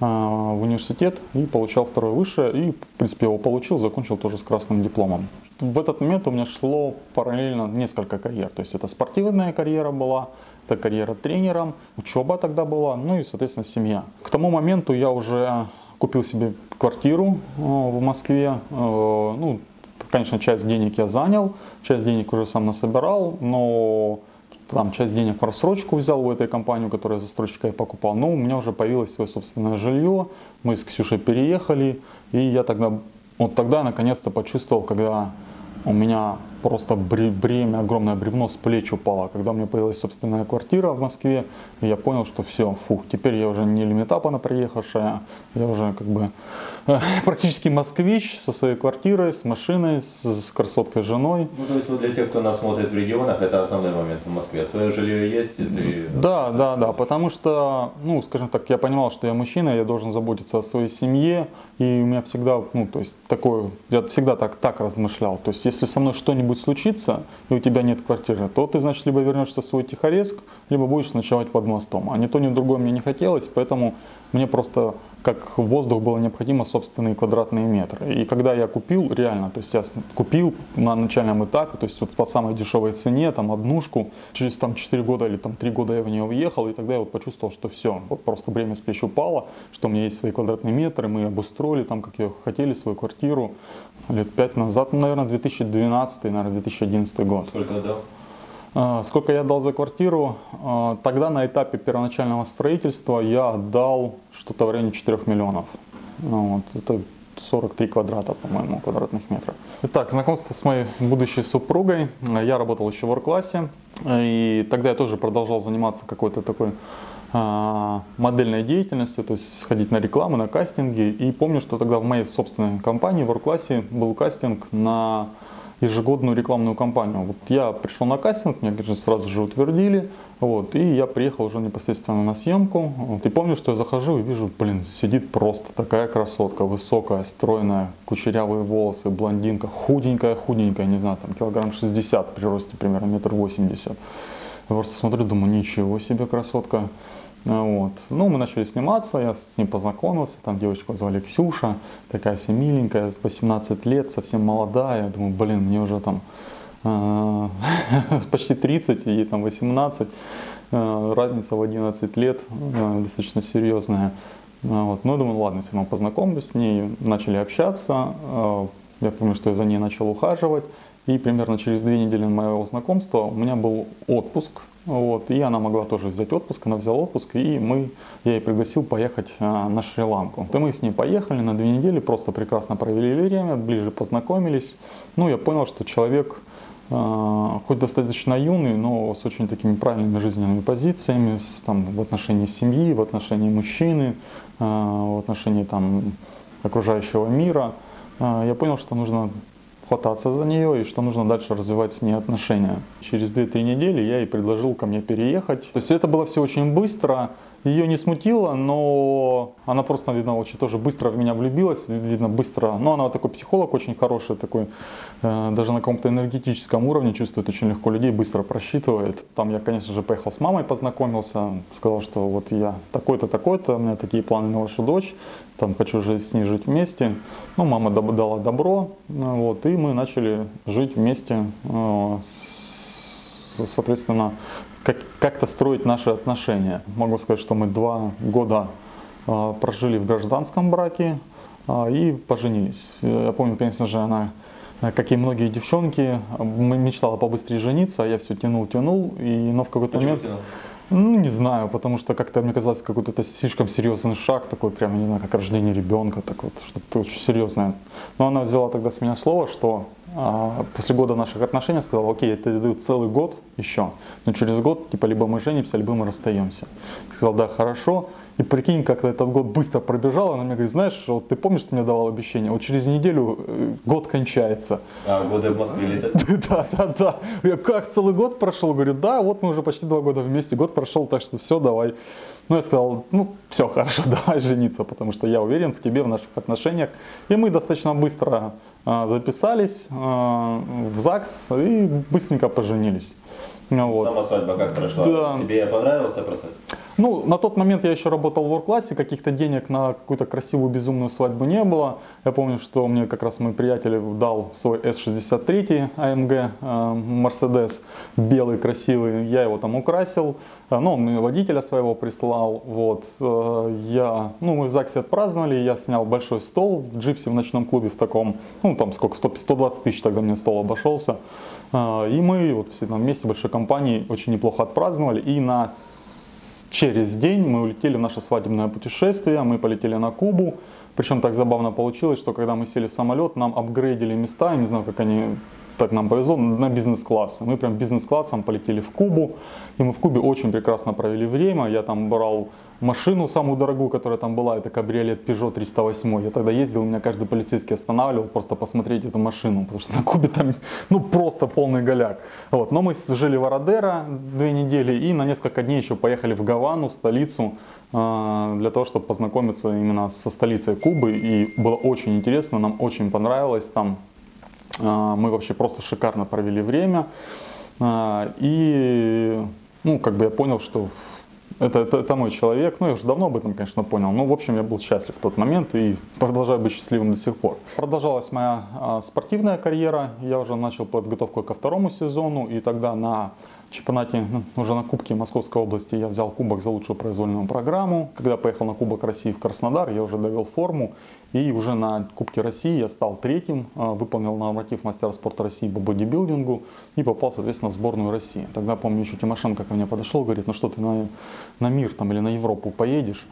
в университет и получал второе высшее, и в принципе его получил, закончил тоже с красным дипломом. В этот момент у меня шло параллельно несколько карьер. То есть это спортивная карьера была, это карьера тренером, учеба тогда была, ну и, соответственно, семья. К тому моменту я уже купил себе квартиру э, в Москве. Э, ну, конечно, часть денег я занял, часть денег уже сам насобирал, но там часть денег в рассрочку взял в этой компании, которую я застройщика покупал. Но у меня уже появилось свое собственное жилье, мы с Ксюшей переехали, и я тогда, вот тогда наконец-то почувствовал, когда у меня просто бремя, огромное бревно с плеч упало. Когда у меня появилась собственная квартира в Москве, я понял, что все, фух, теперь я уже не лимитапана приехавшая, я уже как бы практически москвич со своей квартирой, с машиной, с, с красоткой женой. Ну, то есть вот для тех, кто нас смотрит в регионах, это основной момент в Москве. Свое жилье есть? И... Да, да, да, потому что, ну, скажем так, я понимал, что я мужчина, я должен заботиться о своей семье, и у меня всегда, ну, то есть такое, я всегда так, так размышлял. То есть если со мной что-нибудь случится, и у тебя нет квартиры, то ты, значит, либо вернешься в свой Тихорецк, либо будешь ночевать под мостом. А ни то, ни другое мне не хотелось, поэтому мне просто как воздух было необходимо собственные квадратные метры. И когда я купил, реально, то есть я купил на начальном этапе, то есть вот по самой дешевой цене, там однушку, через там 4 года или там 3 года я в нее въехал, и тогда я вот почувствовал, что все, вот просто время с плеч упало, что у меня есть свои квадратные метры, мы обустроили там, как я хотели, свою квартиру лет 5 назад, ну, наверное, 2012, наверное, 2011 год. Сколько дал? А, сколько я дал за квартиру? А, тогда на этапе первоначального строительства я отдал что-то в районе 4 миллионов. Вот, это 43 квадрата, по-моему, квадратных метров. Итак, знакомство с моей будущей супругой. Я работал еще в орг-классе, и тогда я тоже продолжал заниматься какой-то такой а, модельной деятельностью, то есть сходить на рекламу, на кастинги. И помню, что тогда в моей собственной компании, в орг-классе, был кастинг на ежегодную рекламную кампанию. Вот я пришел на кастинг, меня, конечно, сразу же утвердили, вот, и я приехал уже непосредственно на съемку. Вот, и помню, что я захожу и вижу, блин, сидит просто такая красотка, высокая, стройная, кучерявые волосы, блондинка, худенькая, худенькая, не знаю, там килограмм 60 при росте примерно метр восемьдесят. Я просто смотрю, думаю, ничего себе красотка. Вот. Ну, мы начали сниматься, я с ним познакомился, там девочку звали Ксюша, такая вся миленькая, 18 лет, совсем молодая. Я думаю, блин, мне уже там э, почти 30, ей там 18, э, разница в 11 лет достаточно серьезная. Вот. Ну, я думаю, ладно, если мы познакомлюсь с ней, начали общаться, я помню, что я за ней начал ухаживать, и примерно через две недели моего знакомства у меня был отпуск вот, и она могла тоже взять отпуск, она взяла отпуск, и мы, я ей пригласил поехать а, на Шри-Ланку. И мы с ней поехали на две недели, просто прекрасно провели время, ближе познакомились. Ну, я понял, что человек, а, хоть достаточно юный, но с очень такими правильными жизненными позициями, с, там, в отношении семьи, в отношении мужчины, а, в отношении там, окружающего мира. Я понял, что нужно хвататься за нее и что нужно дальше развивать с ней отношения. Через 2-3 недели я ей предложил ко мне переехать. То есть это было все очень быстро ее не смутило, но она просто, видно, очень тоже быстро в меня влюбилась, видно, быстро. Но она вот такой психолог очень хороший, такой, э, даже на каком-то энергетическом уровне чувствует очень легко людей, быстро просчитывает. Там я, конечно же, поехал с мамой, познакомился, сказал, что вот я такой-то, такой-то, у меня такие планы на вашу дочь, там хочу жить с ней жить вместе. Ну, мама дала добро, вот, и мы начали жить вместе, э, соответственно, как, как-то строить наши отношения. Могу сказать, что мы два года э, прожили в гражданском браке э, и поженились. Я помню, конечно же, она, как и многие девчонки, мечтала побыстрее жениться, а я все тянул, тянул, и, но в какой-то момент... Тянул? Ну, не знаю, потому что как-то мне казалось, какой-то это слишком серьезный шаг, такой прям, не знаю, как рождение ребенка, так вот, что-то очень серьезное. Но она взяла тогда с меня слово, что а, после года наших отношений сказала, окей, я тебе даю целый год еще, но через год, типа, либо мы женимся, либо мы расстаемся. сказал, да, хорошо. И прикинь, как этот год быстро пробежал, она мне говорит, знаешь, вот ты помнишь, ты мне давал обещание, вот через неделю э, год кончается. А, годы в Москве летят? Да, да, да. Я как, целый год прошел? Говорю, да, вот мы уже почти два года вместе, год прошел, так что все, давай. Ну, я сказал, ну, все, хорошо, давай жениться, потому что я уверен в тебе, в наших отношениях. И мы достаточно быстро а, записались а, в ЗАГС и быстренько поженились. Вот. Сама свадьба как прошла? Да. Тебе понравился процесс? Ну, на тот момент я еще работал в ворк-классе, каких-то денег на какую-то красивую безумную свадьбу не было. Я помню, что мне как раз мой приятель дал свой S63 AMG Mercedes, белый, красивый. Я его там украсил, э, ну, он мне водителя своего прислал. Вот. Э, я, ну, мы в ЗАГСе отпраздновали, я снял большой стол в джипсе в ночном клубе в таком, ну, там сколько, 100, 120 тысяч тогда мне стол обошелся. Э, и мы вот все там вместе большой компании очень неплохо отпраздновали. И на через день мы улетели в наше свадебное путешествие, мы полетели на Кубу. Причем так забавно получилось, что когда мы сели в самолет, нам апгрейдили места, я не знаю, как они так нам повезло, на бизнес-класс. Мы прям бизнес-классом полетели в Кубу, и мы в Кубе очень прекрасно провели время. Я там брал машину самую дорогую, которая там была, это кабриолет Peugeot 308. Я тогда ездил, меня каждый полицейский останавливал, просто посмотреть эту машину, потому что на Кубе там, ну, просто полный голяк. Вот. Но мы жили в Арадера две недели и на несколько дней еще поехали в Гавану, в столицу, а, для того, чтобы познакомиться именно со столицей Кубы. И было очень интересно, нам очень понравилось там. А, мы вообще просто шикарно провели время. А, и, ну, как бы я понял, что это, это, это мой человек. Ну, я уже давно об этом, конечно, понял. Но, в общем, я был счастлив в тот момент и продолжаю быть счастливым до сих пор. Продолжалась моя а, спортивная карьера. Я уже начал подготовку ко второму сезону. И тогда на чемпионате, ну, уже на Кубке Московской области я взял кубок за лучшую произвольную программу. Когда поехал на Кубок России в Краснодар, я уже довел форму. И уже на Кубке России я стал третьим, а, выполнил норматив мастера спорта России по бодибилдингу и попал, соответственно, в сборную России. Тогда, помню, еще Тимошенко ко мне подошел, говорит, ну что ты на, на мир там или на Европу поедешь?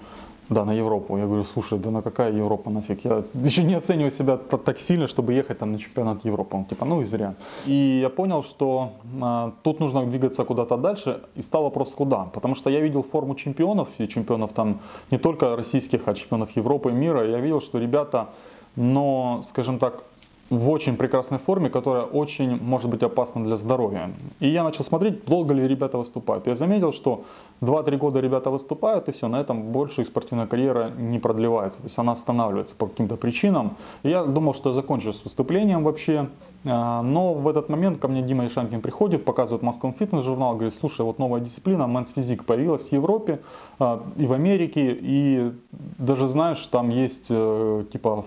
Да, на Европу. Я говорю, слушай, да на какая Европа нафиг? Я еще не оцениваю себя так сильно, чтобы ехать там на чемпионат Европы. Он типа, ну и зря. И я понял, что э, тут нужно двигаться куда-то дальше. И стал вопрос, куда? Потому что я видел форму чемпионов, и чемпионов там не только российских, а чемпионов Европы и мира. Я видел, что ребята, но, скажем так, в очень прекрасной форме, которая очень может быть опасна для здоровья. И я начал смотреть, долго ли ребята выступают. Я заметил, что 2-3 года ребята выступают, и все, на этом больше их спортивная карьера не продлевается. То есть она останавливается по каким-то причинам. И я думал, что я закончу с выступлением вообще. А, но в этот момент ко мне Дима Ишанкин приходит, показывает Moscow Fitness журнал, говорит, слушай, вот новая дисциплина, Men's Physique появилась в Европе а, и в Америке, и даже знаешь, там есть э, типа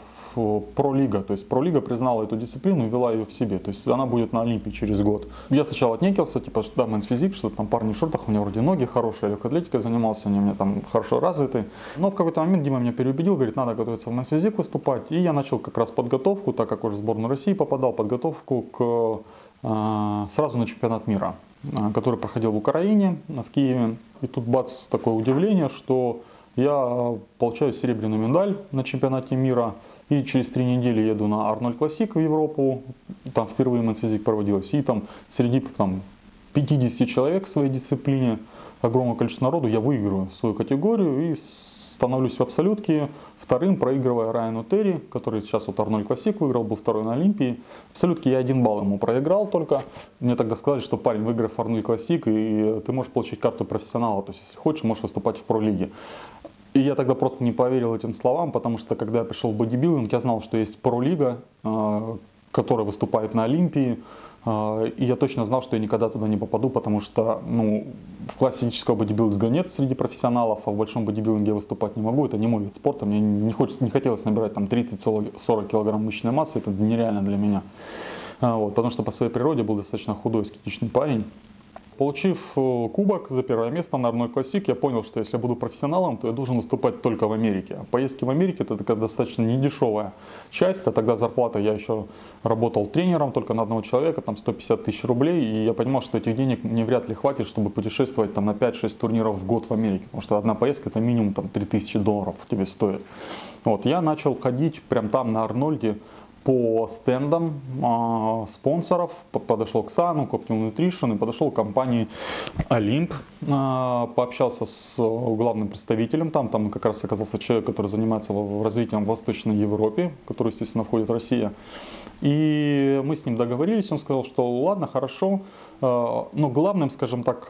пролига. То есть пролига признала эту дисциплину и вела ее в себе. То есть она будет на Олимпии через год. Я сначала отнекился, типа, да, мэнс физик, что там парни в шортах, у меня вроде ноги хорошие, легкой атлетикой занимался, они у меня там хорошо развиты. Но в какой-то момент Дима меня переубедил, говорит, надо готовиться в men's physique выступать. И я начал как раз подготовку, так как уже в сборную России попадал, подготовку к э, сразу на чемпионат мира, э, который проходил в Украине, в Киеве. И тут бац, такое удивление, что я получаю серебряную медаль на чемпионате мира. И через три недели еду на Arnold Classic в Европу. Там впервые men's physique проводилась. И там среди там, 50 человек в своей дисциплине, огромное количество народу, я выигрываю свою категорию и становлюсь в абсолютке вторым, проигрывая Райану Терри, который сейчас вот Арнольд Классик выиграл, был второй на Олимпии. В абсолютке я один балл ему проиграл только. Мне тогда сказали, что парень, выиграв Арнольд Классик, и ты можешь получить карту профессионала. То есть, если хочешь, можешь выступать в про-лиге. И я тогда просто не поверил этим словам, потому что когда я пришел в бодибилдинг, я знал, что есть пролига, э, которая выступает на Олимпии, э, и я точно знал, что я никогда туда не попаду, потому что ну, в классического бодибилдинга нет среди профессионалов, а в большом бодибилдинге я выступать не могу, это не мой вид спорта, мне не, хочется, не хотелось набирать там 30-40 килограмм мышечной массы, это нереально для меня. Э, вот, потому что по своей природе был достаточно худой, скетичный парень. Получив э, кубок за первое место на Арной Классик, я понял, что если я буду профессионалом, то я должен выступать только в Америке. Поездки в Америке это такая достаточно недешевая часть, а тогда зарплата я еще работал тренером только на одного человека, там 150 тысяч рублей, и я понимал, что этих денег мне вряд ли хватит, чтобы путешествовать там на 5-6 турниров в год в Америке, потому что одна поездка это минимум там 3000 долларов тебе стоит. Вот, я начал ходить прям там на Арнольде по стендам э, спонсоров, подошел к Сану, к Optimum Nutrition и подошел к компании Олимп, э, пообщался с главным представителем там, там как раз оказался человек, который занимается развитием в Восточной Европе, который, естественно, входит в Россия. И мы с ним договорились, он сказал, что ладно, хорошо, э, но главным, скажем так,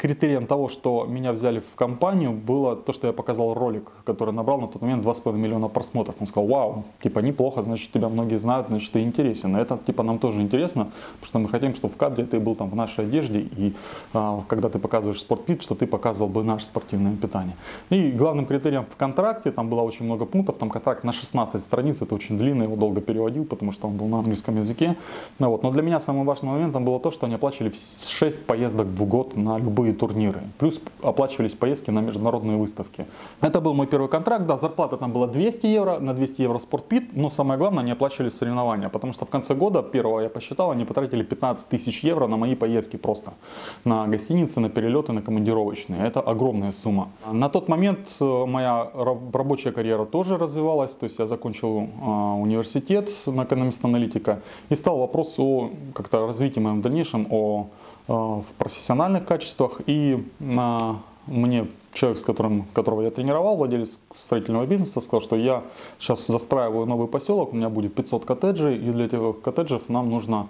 критерием того, что меня взяли в компанию, было то, что я показал ролик, который набрал на тот момент 2,5 миллиона просмотров. Он сказал, вау, типа неплохо, значит тебя многие знают, значит ты интересен. И это типа нам тоже интересно, потому что мы хотим, чтобы в кадре ты был там в нашей одежде, и а, когда ты показываешь спортпит, что ты показывал бы наше спортивное питание. И главным критерием в контракте, там было очень много пунктов, там контракт на 16 страниц, это очень длинный, его долго переводил, потому что он был на английском языке. Ну, вот. Но для меня самым важным моментом было то, что они оплачивали 6 поездок в год на любые любые турниры. Плюс оплачивались поездки на международные выставки. Это был мой первый контракт, да, зарплата там была 200 евро, на 200 евро спортпит, но самое главное, они оплачивали соревнования, потому что в конце года, первого я посчитал, они потратили 15 тысяч евро на мои поездки просто. На гостиницы, на перелеты, на командировочные. Это огромная сумма. На тот момент э, моя рабочая карьера тоже развивалась, то есть я закончил э, университет на экономист-аналитика и стал вопрос о как-то развитии моем дальнейшем, о в профессиональных качествах. И мне человек, с которым, которого я тренировал, владелец строительного бизнеса, сказал, что я сейчас застраиваю новый поселок, у меня будет 500 коттеджей, и для этих коттеджев нам нужно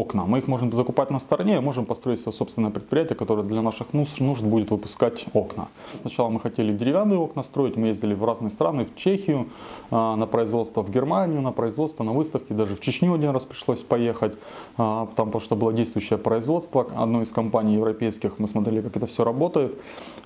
окна. Мы их можем закупать на стороне, можем построить свое собственное предприятие, которое для наших нужд будет выпускать окна. Сначала мы хотели деревянные окна строить, мы ездили в разные страны, в Чехию, а, на производство в Германию, на производство, на выставки, даже в Чечню один раз пришлось поехать, а, там потому что было действующее производство одной из компаний европейских, мы смотрели, как это все работает.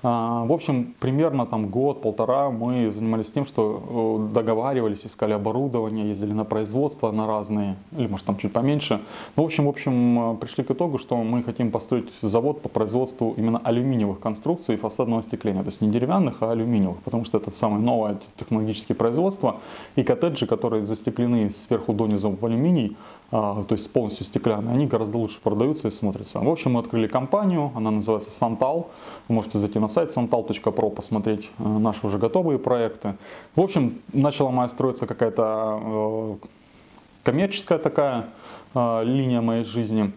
А, в общем, примерно там год-полтора мы занимались тем, что э, договаривались, искали оборудование, ездили на производство на разные, или может там чуть поменьше. Но, в общем, общем, в общем, пришли к итогу, что мы хотим построить завод по производству именно алюминиевых конструкций и фасадного остекления. То есть не деревянных, а алюминиевых, потому что это самое новое технологическое производство. И коттеджи, которые застеклены сверху донизу в алюминий, а, то есть полностью стеклянные, они гораздо лучше продаются и смотрятся. В общем, мы открыли компанию, она называется Santal. Вы можете зайти на сайт santal.pro, посмотреть э, наши уже готовые проекты. В общем, начала моя строиться какая-то э, коммерческая такая э, линия моей жизни.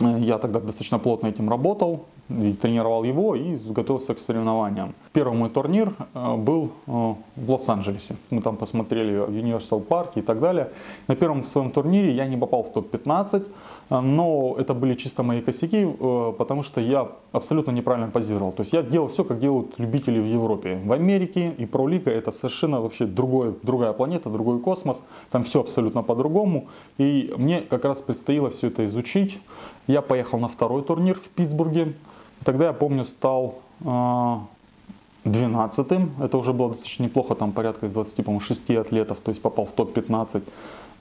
Я тогда достаточно плотно этим работал, и тренировал его и готовился к соревнованиям. Первый мой турнир э, был э, в Лос-Анджелесе. Мы там посмотрели Universal Park и так далее. На первом своем турнире я не попал в топ-15, э, но это были чисто мои косяки, потому что я абсолютно неправильно позировал. То есть я делал все, как делают любители в Европе. В Америке и Пролига это совершенно вообще другой, другая планета, другой космос. Там все абсолютно по-другому. И мне как раз предстояло все это изучить. Я поехал на второй турнир в Питтсбурге. Тогда я помню стал 12-м. А, это уже было достаточно неплохо, там порядка из 26 атлетов, то есть попал в топ-15.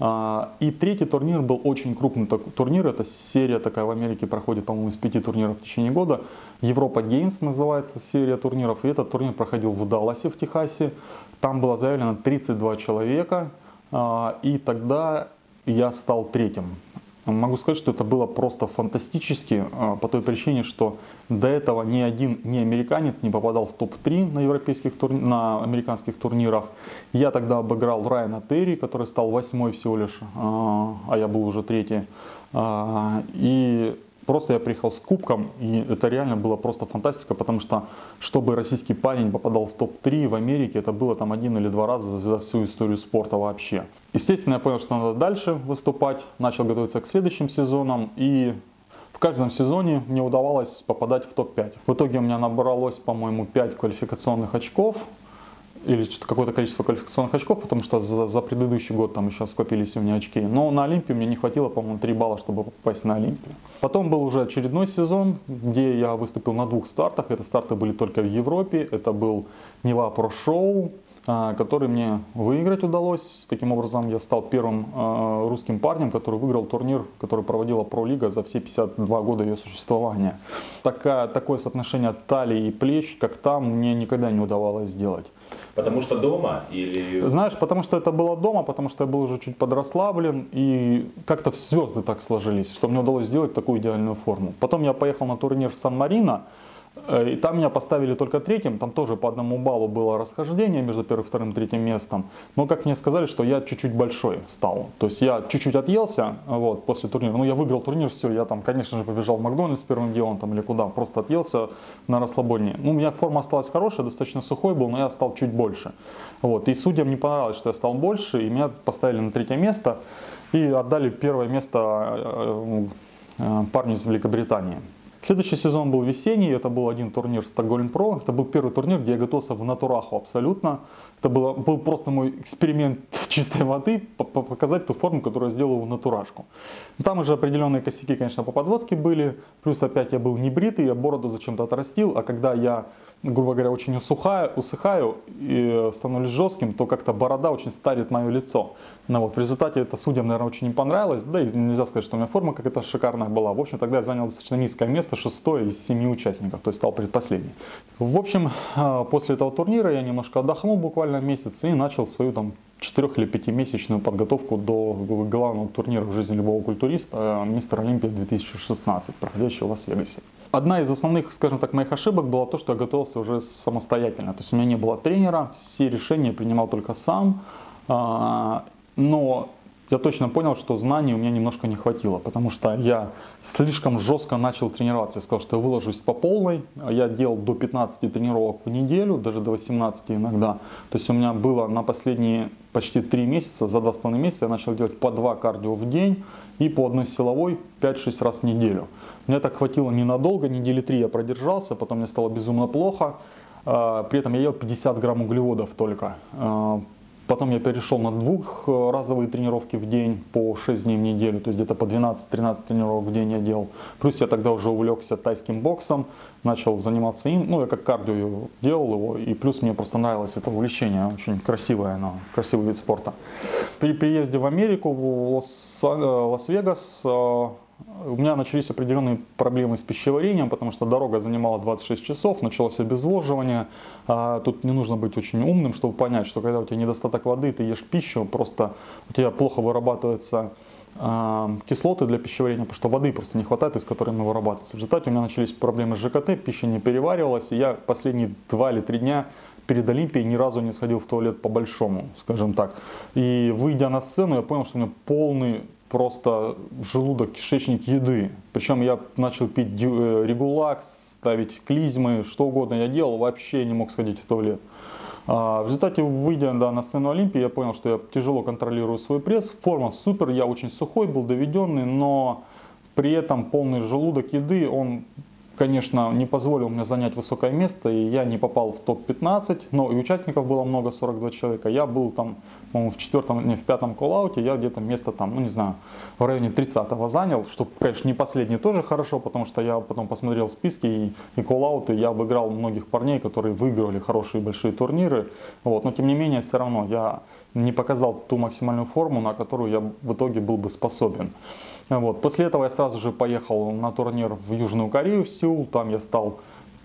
А, и третий турнир был очень крупный турнир. Это серия такая в Америке проходит, по-моему, из пяти турниров в течение года. Европа Геймс называется серия турниров. И этот турнир проходил в Далласе, в Техасе. Там было заявлено 32 человека. А, и тогда я стал третьим. Могу сказать, что это было просто фантастически, а, по той причине, что до этого ни один ни американец не попадал в топ-3 на, европейских тур... на американских турнирах. Я тогда обыграл Райана Терри, который стал восьмой всего лишь, а, а я был уже третий. А, и Просто я приехал с кубком, и это реально было просто фантастика, потому что, чтобы российский парень попадал в топ-3 в Америке, это было там один или два раза за всю историю спорта вообще. Естественно, я понял, что надо дальше выступать, начал готовиться к следующим сезонам, и в каждом сезоне мне удавалось попадать в топ-5. В итоге у меня набралось, по-моему, 5 квалификационных очков, или какое-то количество квалификационных очков, потому что за, за предыдущий год там еще скопились у меня очки. Но на Олимпию мне не хватило, по-моему, 3 балла, чтобы попасть на Олимпию. Потом был уже очередной сезон, где я выступил на двух стартах. Это старты были только в Европе. Это был Нева Про Шоу, который мне выиграть удалось. Таким образом, я стал первым а, русским парнем, который выиграл турнир, который проводила Пролига за все 52 года ее существования. Такая, такое соотношение талии и плеч, как там, мне никогда не удавалось сделать. Потому что дома или... Знаешь, потому что это было дома, потому что я был уже чуть подрославлен, и как-то звезды так сложились, что мне удалось сделать такую идеальную форму. Потом я поехал на турнир в Сан-Марино, и там меня поставили только третьим, там тоже по одному баллу было расхождение между первым, вторым, третьим местом. Но как мне сказали, что я чуть-чуть большой стал. То есть я чуть-чуть отъелся вот, после турнира. Ну я выиграл турнир, все, я там, конечно же, побежал в Макдональдс первым делом там, или куда, просто отъелся на расслабоне. Ну у меня форма осталась хорошая, достаточно сухой был, но я стал чуть больше. Вот. И судьям не понравилось, что я стал больше, и меня поставили на третье место и отдали первое место э, э, парню из Великобритании. Следующий сезон был весенний, это был один турнир Стокгольм Про. Это был первый турнир, где я готовился в натураху абсолютно. Это было, был просто мой эксперимент чистой воды, показать ту форму, которую я сделал в натурашку. Там уже определенные косяки, конечно, по подводке были. Плюс опять я был не бритый, я бороду зачем-то отрастил. А когда я грубо говоря, очень усухаю, усыхаю и становлюсь жестким, то как-то борода очень старит мое лицо. Ну, вот, в результате это судьям, наверное, очень не понравилось. Да и нельзя сказать, что у меня форма какая-то шикарная была. В общем, тогда я занял достаточно низкое место, шестое из семи участников, то есть стал предпоследний. В общем, а, после этого турнира я немножко отдохнул буквально месяц и начал свою там четырех- или пятимесячную подготовку до главного турнира в жизни любого культуриста, э, мистер Олимпия 2016, проходящего в Лас-Вегасе. Одна из основных, скажем так, моих ошибок была то, что я готовился уже самостоятельно. То есть у меня не было тренера, все решения принимал только сам. А, но я точно понял, что знаний у меня немножко не хватило, потому что я слишком жестко начал тренироваться. Я сказал, что я выложусь по полной. Я делал до 15 тренировок в неделю, даже до 18 иногда. То есть у меня было на последние почти 3 месяца, за 2,5 месяца я начал делать по 2 кардио в день и по одной силовой 5-6 раз в неделю. Мне так хватило ненадолго, недели 3 я продержался, потом мне стало безумно плохо. А, при этом я ел 50 грамм углеводов только. Потом я перешел на двухразовые тренировки в день по 6 дней в неделю, то есть где-то по 12-13 тренировок в день я делал. Плюс я тогда уже увлекся тайским боксом, начал заниматься им, ну я как кардио делал его, и плюс мне просто нравилось это увлечение, очень красивое, но красивый вид спорта. При приезде в Америку, в Лас-Вегас, э, у меня начались определенные проблемы с пищеварением, потому что дорога занимала 26 часов, началось обезвоживание. А тут не нужно быть очень умным, чтобы понять, что когда у тебя недостаток воды, ты ешь пищу, просто у тебя плохо вырабатывается а, кислоты для пищеварения, потому что воды просто не хватает, из которой мы вырабатывается. В результате у меня начались проблемы с ЖКТ, пища не переваривалась, и я последние два или три дня перед Олимпией ни разу не сходил в туалет по-большому, скажем так. И выйдя на сцену, я понял, что у меня полный просто желудок, кишечник еды. Причем я начал пить э, регулакс, ставить клизмы, что угодно я делал, вообще не мог сходить в туалет. А, в результате, выйдя да, на сцену Олимпии, я понял, что я тяжело контролирую свой пресс. Форма супер, я очень сухой был, доведенный, но при этом полный желудок еды, он конечно, не позволил мне занять высокое место, и я не попал в топ-15, но и участников было много, 42 человека. Я был там, по-моему, в четвертом, не, в пятом коллауте, я где-то место там, ну не знаю, в районе 30-го занял, что, конечно, не последний тоже хорошо, потому что я потом посмотрел списки и, и коллауты, я обыграл многих парней, которые выигрывали хорошие большие турниры, вот, но тем не менее, все равно я не показал ту максимальную форму, на которую я в итоге был бы способен. Вот. После этого я сразу же поехал на турнир в Южную Корею, в Сеул. Там я стал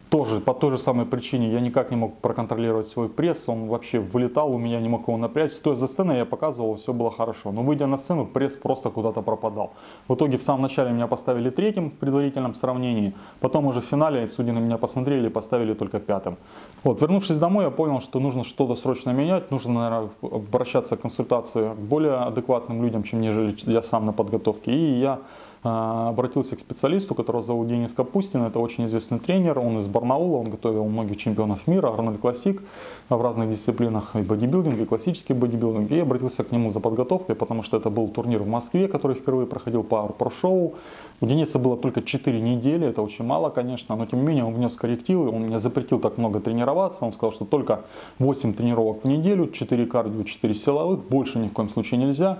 тоже по той же самой причине я никак не мог проконтролировать свой пресс, он вообще вылетал, у меня не мог его напрячь. Стоя за сценой я показывал, все было хорошо. Но выйдя на сцену, пресс просто куда-то пропадал. В итоге в самом начале меня поставили третьим в предварительном сравнении, потом уже в финале судьи на меня посмотрели и поставили только пятым. Вот, вернувшись домой, я понял, что нужно что-то срочно менять, нужно, наверное, обращаться к консультации более адекватным людям, чем нежели я сам на подготовке. И я обратился к специалисту, которого зовут Денис Капустин. Это очень известный тренер, он из Барнаула, он готовил многих чемпионов мира, Арнольд Классик в разных дисциплинах. И бодибилдинг, и классический бодибилдинг. И обратился к нему за подготовкой, потому что это был турнир в Москве, который впервые проходил Power Pro Show. У Дениса было только 4 недели, это очень мало, конечно, но тем не менее он внес коррективы, он мне запретил так много тренироваться, он сказал, что только 8 тренировок в неделю, 4 кардио, 4 силовых, больше ни в коем случае нельзя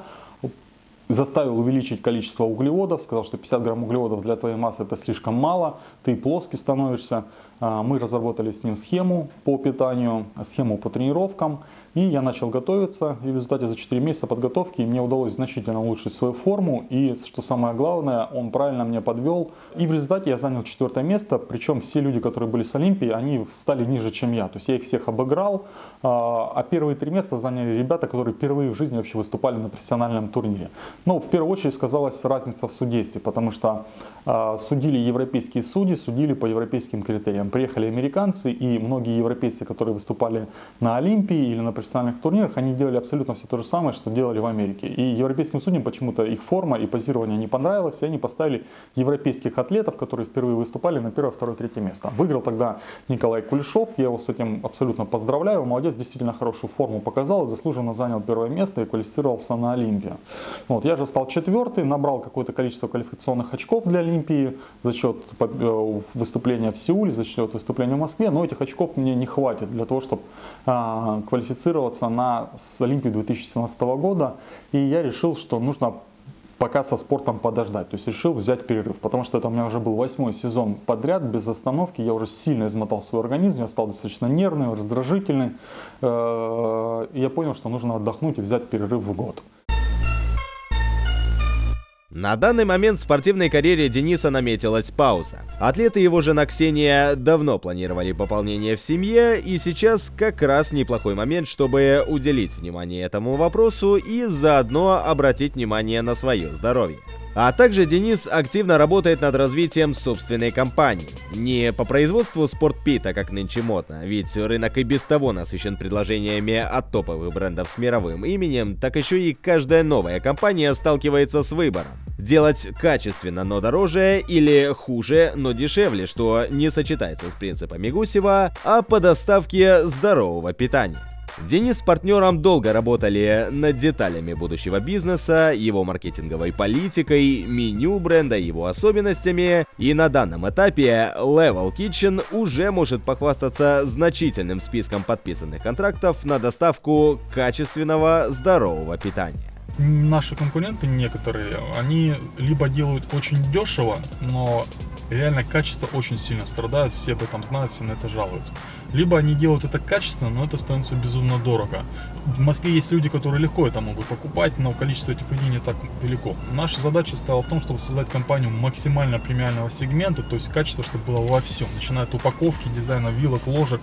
заставил увеличить количество углеводов, сказал, что 50 грамм углеводов для твоей массы это слишком мало, ты плоский становишься. А, мы разработали с ним схему по питанию, схему по тренировкам. И я начал готовиться, и в результате за 4 месяца подготовки мне удалось значительно улучшить свою форму, и, что самое главное, он правильно меня подвел. И в результате я занял четвертое место, причем все люди, которые были с Олимпии, они стали ниже, чем я. То есть я их всех обыграл, а, а первые три места заняли ребята, которые впервые в жизни вообще выступали на профессиональном турнире. Но в первую очередь сказалась разница в судействе, потому что а, судили европейские судьи, судили по европейским критериям. Приехали американцы, и многие европейцы, которые выступали на Олимпии или на профессиональных турнирах, они делали абсолютно все то же самое, что делали в Америке. И европейским судьям почему-то их форма и позирование не понравилось, и они поставили европейских атлетов, которые впервые выступали на первое, второе, третье место. Выиграл тогда Николай Кулешов, я его с этим абсолютно поздравляю, молодец, действительно хорошую форму показал, и заслуженно занял первое место и квалифицировался на Олимпию. Вот, я же стал четвертый, набрал какое-то количество квалификационных очков для Олимпии за счет э, выступления в Сеуле, за счет выступления в Москве, но этих очков мне не хватит для того, чтобы а, квалифицироваться квалифицироваться на Олимпию 2017 года, и я решил, что нужно пока со спортом подождать. То есть решил взять перерыв, потому что это у меня уже был восьмой сезон подряд, без остановки. Я уже сильно измотал свой организм, я стал достаточно нервный, раздражительный. Э, и я понял, что нужно отдохнуть и взять перерыв в год. На данный момент в спортивной карьере Дениса наметилась пауза. Атлеты его жена Ксения давно планировали пополнение в семье, и сейчас как раз неплохой момент, чтобы уделить внимание этому вопросу и заодно обратить внимание на свое здоровье. А также Денис активно работает над развитием собственной компании. Не по производству спортпита, как нынче модно, ведь рынок и без того насыщен предложениями от топовых брендов с мировым именем, так еще и каждая новая компания сталкивается с выбором. Делать качественно, но дороже или хуже, но дешевле, что не сочетается с принципами Гусева, а по доставке здорового питания. Денис с партнером долго работали над деталями будущего бизнеса, его маркетинговой политикой, меню бренда, его особенностями, и на данном этапе Level Kitchen уже может похвастаться значительным списком подписанных контрактов на доставку качественного здорового питания наши конкуренты некоторые, они либо делают очень дешево, но реально качество очень сильно страдает, все об этом знают, все на это жалуются. Либо они делают это качественно, но это становится безумно дорого. В Москве есть люди, которые легко это могут покупать, но количество этих людей не так велико. Наша задача стала в том, чтобы создать компанию максимально премиального сегмента, то есть качество, чтобы было во всем, начиная от упаковки, дизайна вилок, ложек,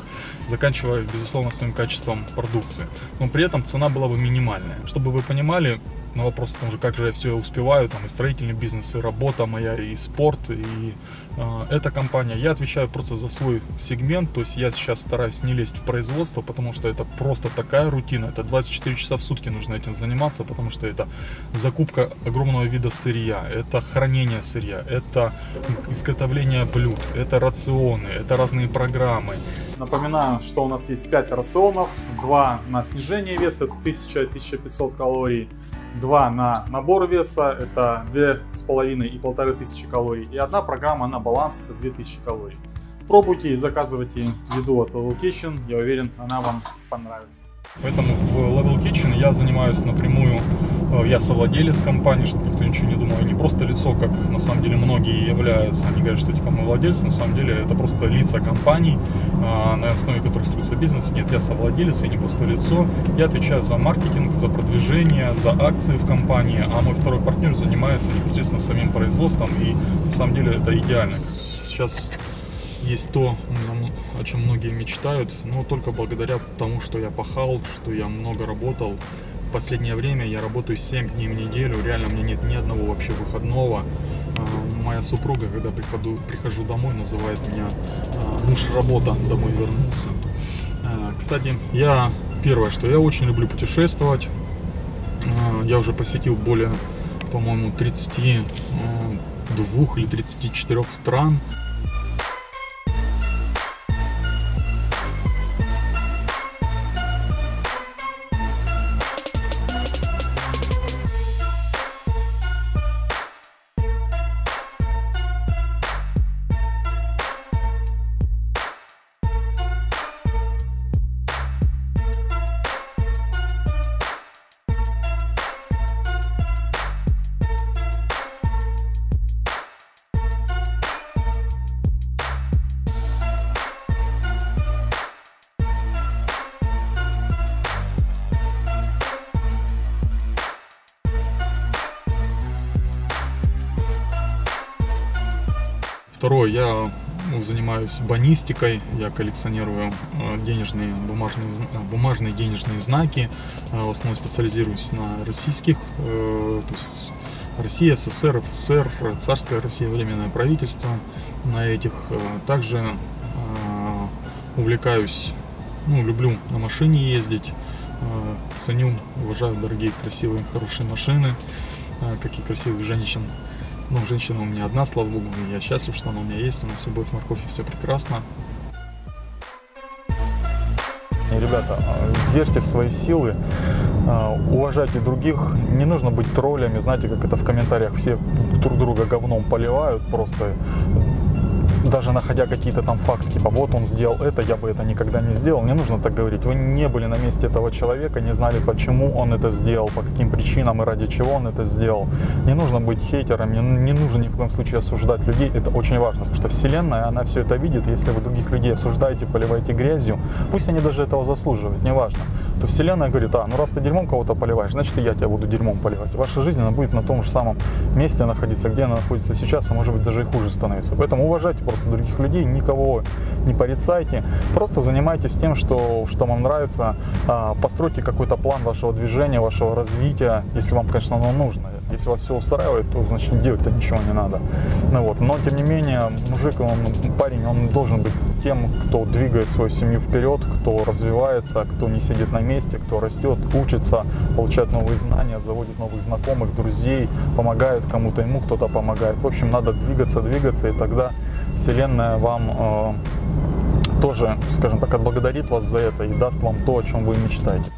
заканчивая, безусловно, своим качеством продукции. Но при этом цена была бы минимальная. Чтобы вы понимали, на вопрос о том же, как же я все успеваю, там и строительный бизнес, и работа моя, и спорт, и эта компания. Я отвечаю просто за свой сегмент, то есть я сейчас стараюсь не лезть в производство, потому что это просто такая рутина, это 24 часа в сутки нужно этим заниматься, потому что это закупка огромного вида сырья, это хранение сырья, это изготовление блюд, это рационы, это разные программы. Напоминаю, что у нас есть 5 рационов, 2 на снижение веса, 1000-1500 калорий, 2 на набор веса, это 2,5 и 1500 калорий, и одна программа на баланс, это 2000 калорий. Пробуйте и заказывайте еду от Level Kitchen, я уверен, она вам понравится. Поэтому в Level Kitchen я занимаюсь напрямую, я совладелец компании, чтобы никто ничего не думал, и не просто лицо, как на самом деле многие являются. Они говорят, что типа мы владельцы, на самом деле это просто лица компаний, э, на основе которых строится бизнес. Нет, я совладелец, я не просто лицо. Я отвечаю за маркетинг, за продвижение, за акции в компании, а мой второй партнер занимается непосредственно самим производством, и на самом деле это идеально. Сейчас есть то, о чем многие мечтают, но только благодаря тому, что я пахал, что я много работал. Последнее время я работаю 7 дней в неделю, реально у меня нет ни одного вообще выходного. А, моя супруга, когда приходу, прихожу домой, называет меня а, муж работа, домой вернулся. А, кстати, я первое, что я очень люблю путешествовать. Я уже посетил более, по-моему, 32 или 34 стран. Второе, я ну, занимаюсь банистикой, я коллекционирую э, денежные бумажные, э, бумажные денежные знаки, э, в основном специализируюсь на российских, то есть Россия, СССР, ФССР, царское Россия, временное правительство на этих. Также увлекаюсь, ну, люблю на машине ездить, ценю, уважаю дорогие, красивые, хорошие машины, какие красивых женщин ну, женщина у меня одна, слава богу, я счастлив, что она у меня есть, у нас любовь, морковь, и все прекрасно. Ребята, верьте в свои силы, а, уважайте других, не нужно быть троллями, знаете, как это в комментариях все друг друга говном поливают, просто даже находя какие-то там факты, типа вот он сделал это, я бы это никогда не сделал, не нужно так говорить. Вы не были на месте этого человека, не знали, почему он это сделал, по каким причинам и ради чего он это сделал. Не нужно быть хейтером, не, не нужно ни в коем случае осуждать людей, это очень важно, потому что Вселенная, она все это видит, если вы других людей осуждаете, поливаете грязью, пусть они даже этого заслуживают, неважно то Вселенная говорит, а, ну раз ты дерьмом кого-то поливаешь, значит и я тебя буду дерьмом поливать. Ваша жизнь, она будет на том же самом месте находиться, где она находится сейчас, а может быть даже и хуже становится. Поэтому уважайте просто других людей, никого не порицайте, просто занимайтесь тем, что, что вам нравится, а, постройте какой-то план вашего движения, вашего развития, если вам, конечно, оно нужно. Если вас все устраивает, то значит делать-то ничего не надо. Ну, вот. Но тем не менее, мужик, он, парень, он должен быть тем, кто двигает свою семью вперед, кто развивается, кто не сидит на месте, кто растет, учится, получает новые знания, заводит новых знакомых, друзей, помогает кому-то, ему кто-то помогает. В общем, надо двигаться, двигаться, и тогда Вселенная вам э, тоже, скажем так, отблагодарит вас за это и даст вам то, о чем вы мечтаете.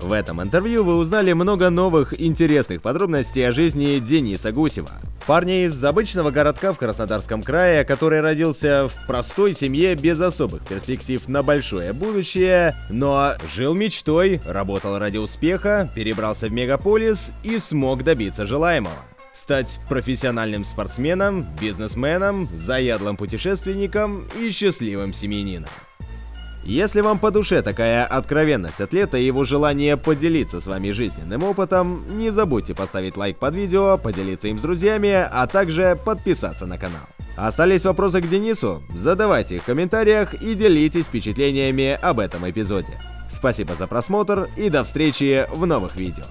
В этом интервью вы узнали много новых интересных подробностей о жизни Дениса Гусева. Парня из обычного городка в Краснодарском крае, который родился в простой семье без особых перспектив на большое будущее, но жил мечтой, работал ради успеха, перебрался в мегаполис и смог добиться желаемого стать профессиональным спортсменом, бизнесменом, заядлым путешественником и счастливым семьянином. Если вам по душе такая откровенность атлета и его желание поделиться с вами жизненным опытом, не забудьте поставить лайк под видео, поделиться им с друзьями, а также подписаться на канал. Остались вопросы к Денису? Задавайте их в комментариях и делитесь впечатлениями об этом эпизоде. Спасибо за просмотр и до встречи в новых видео.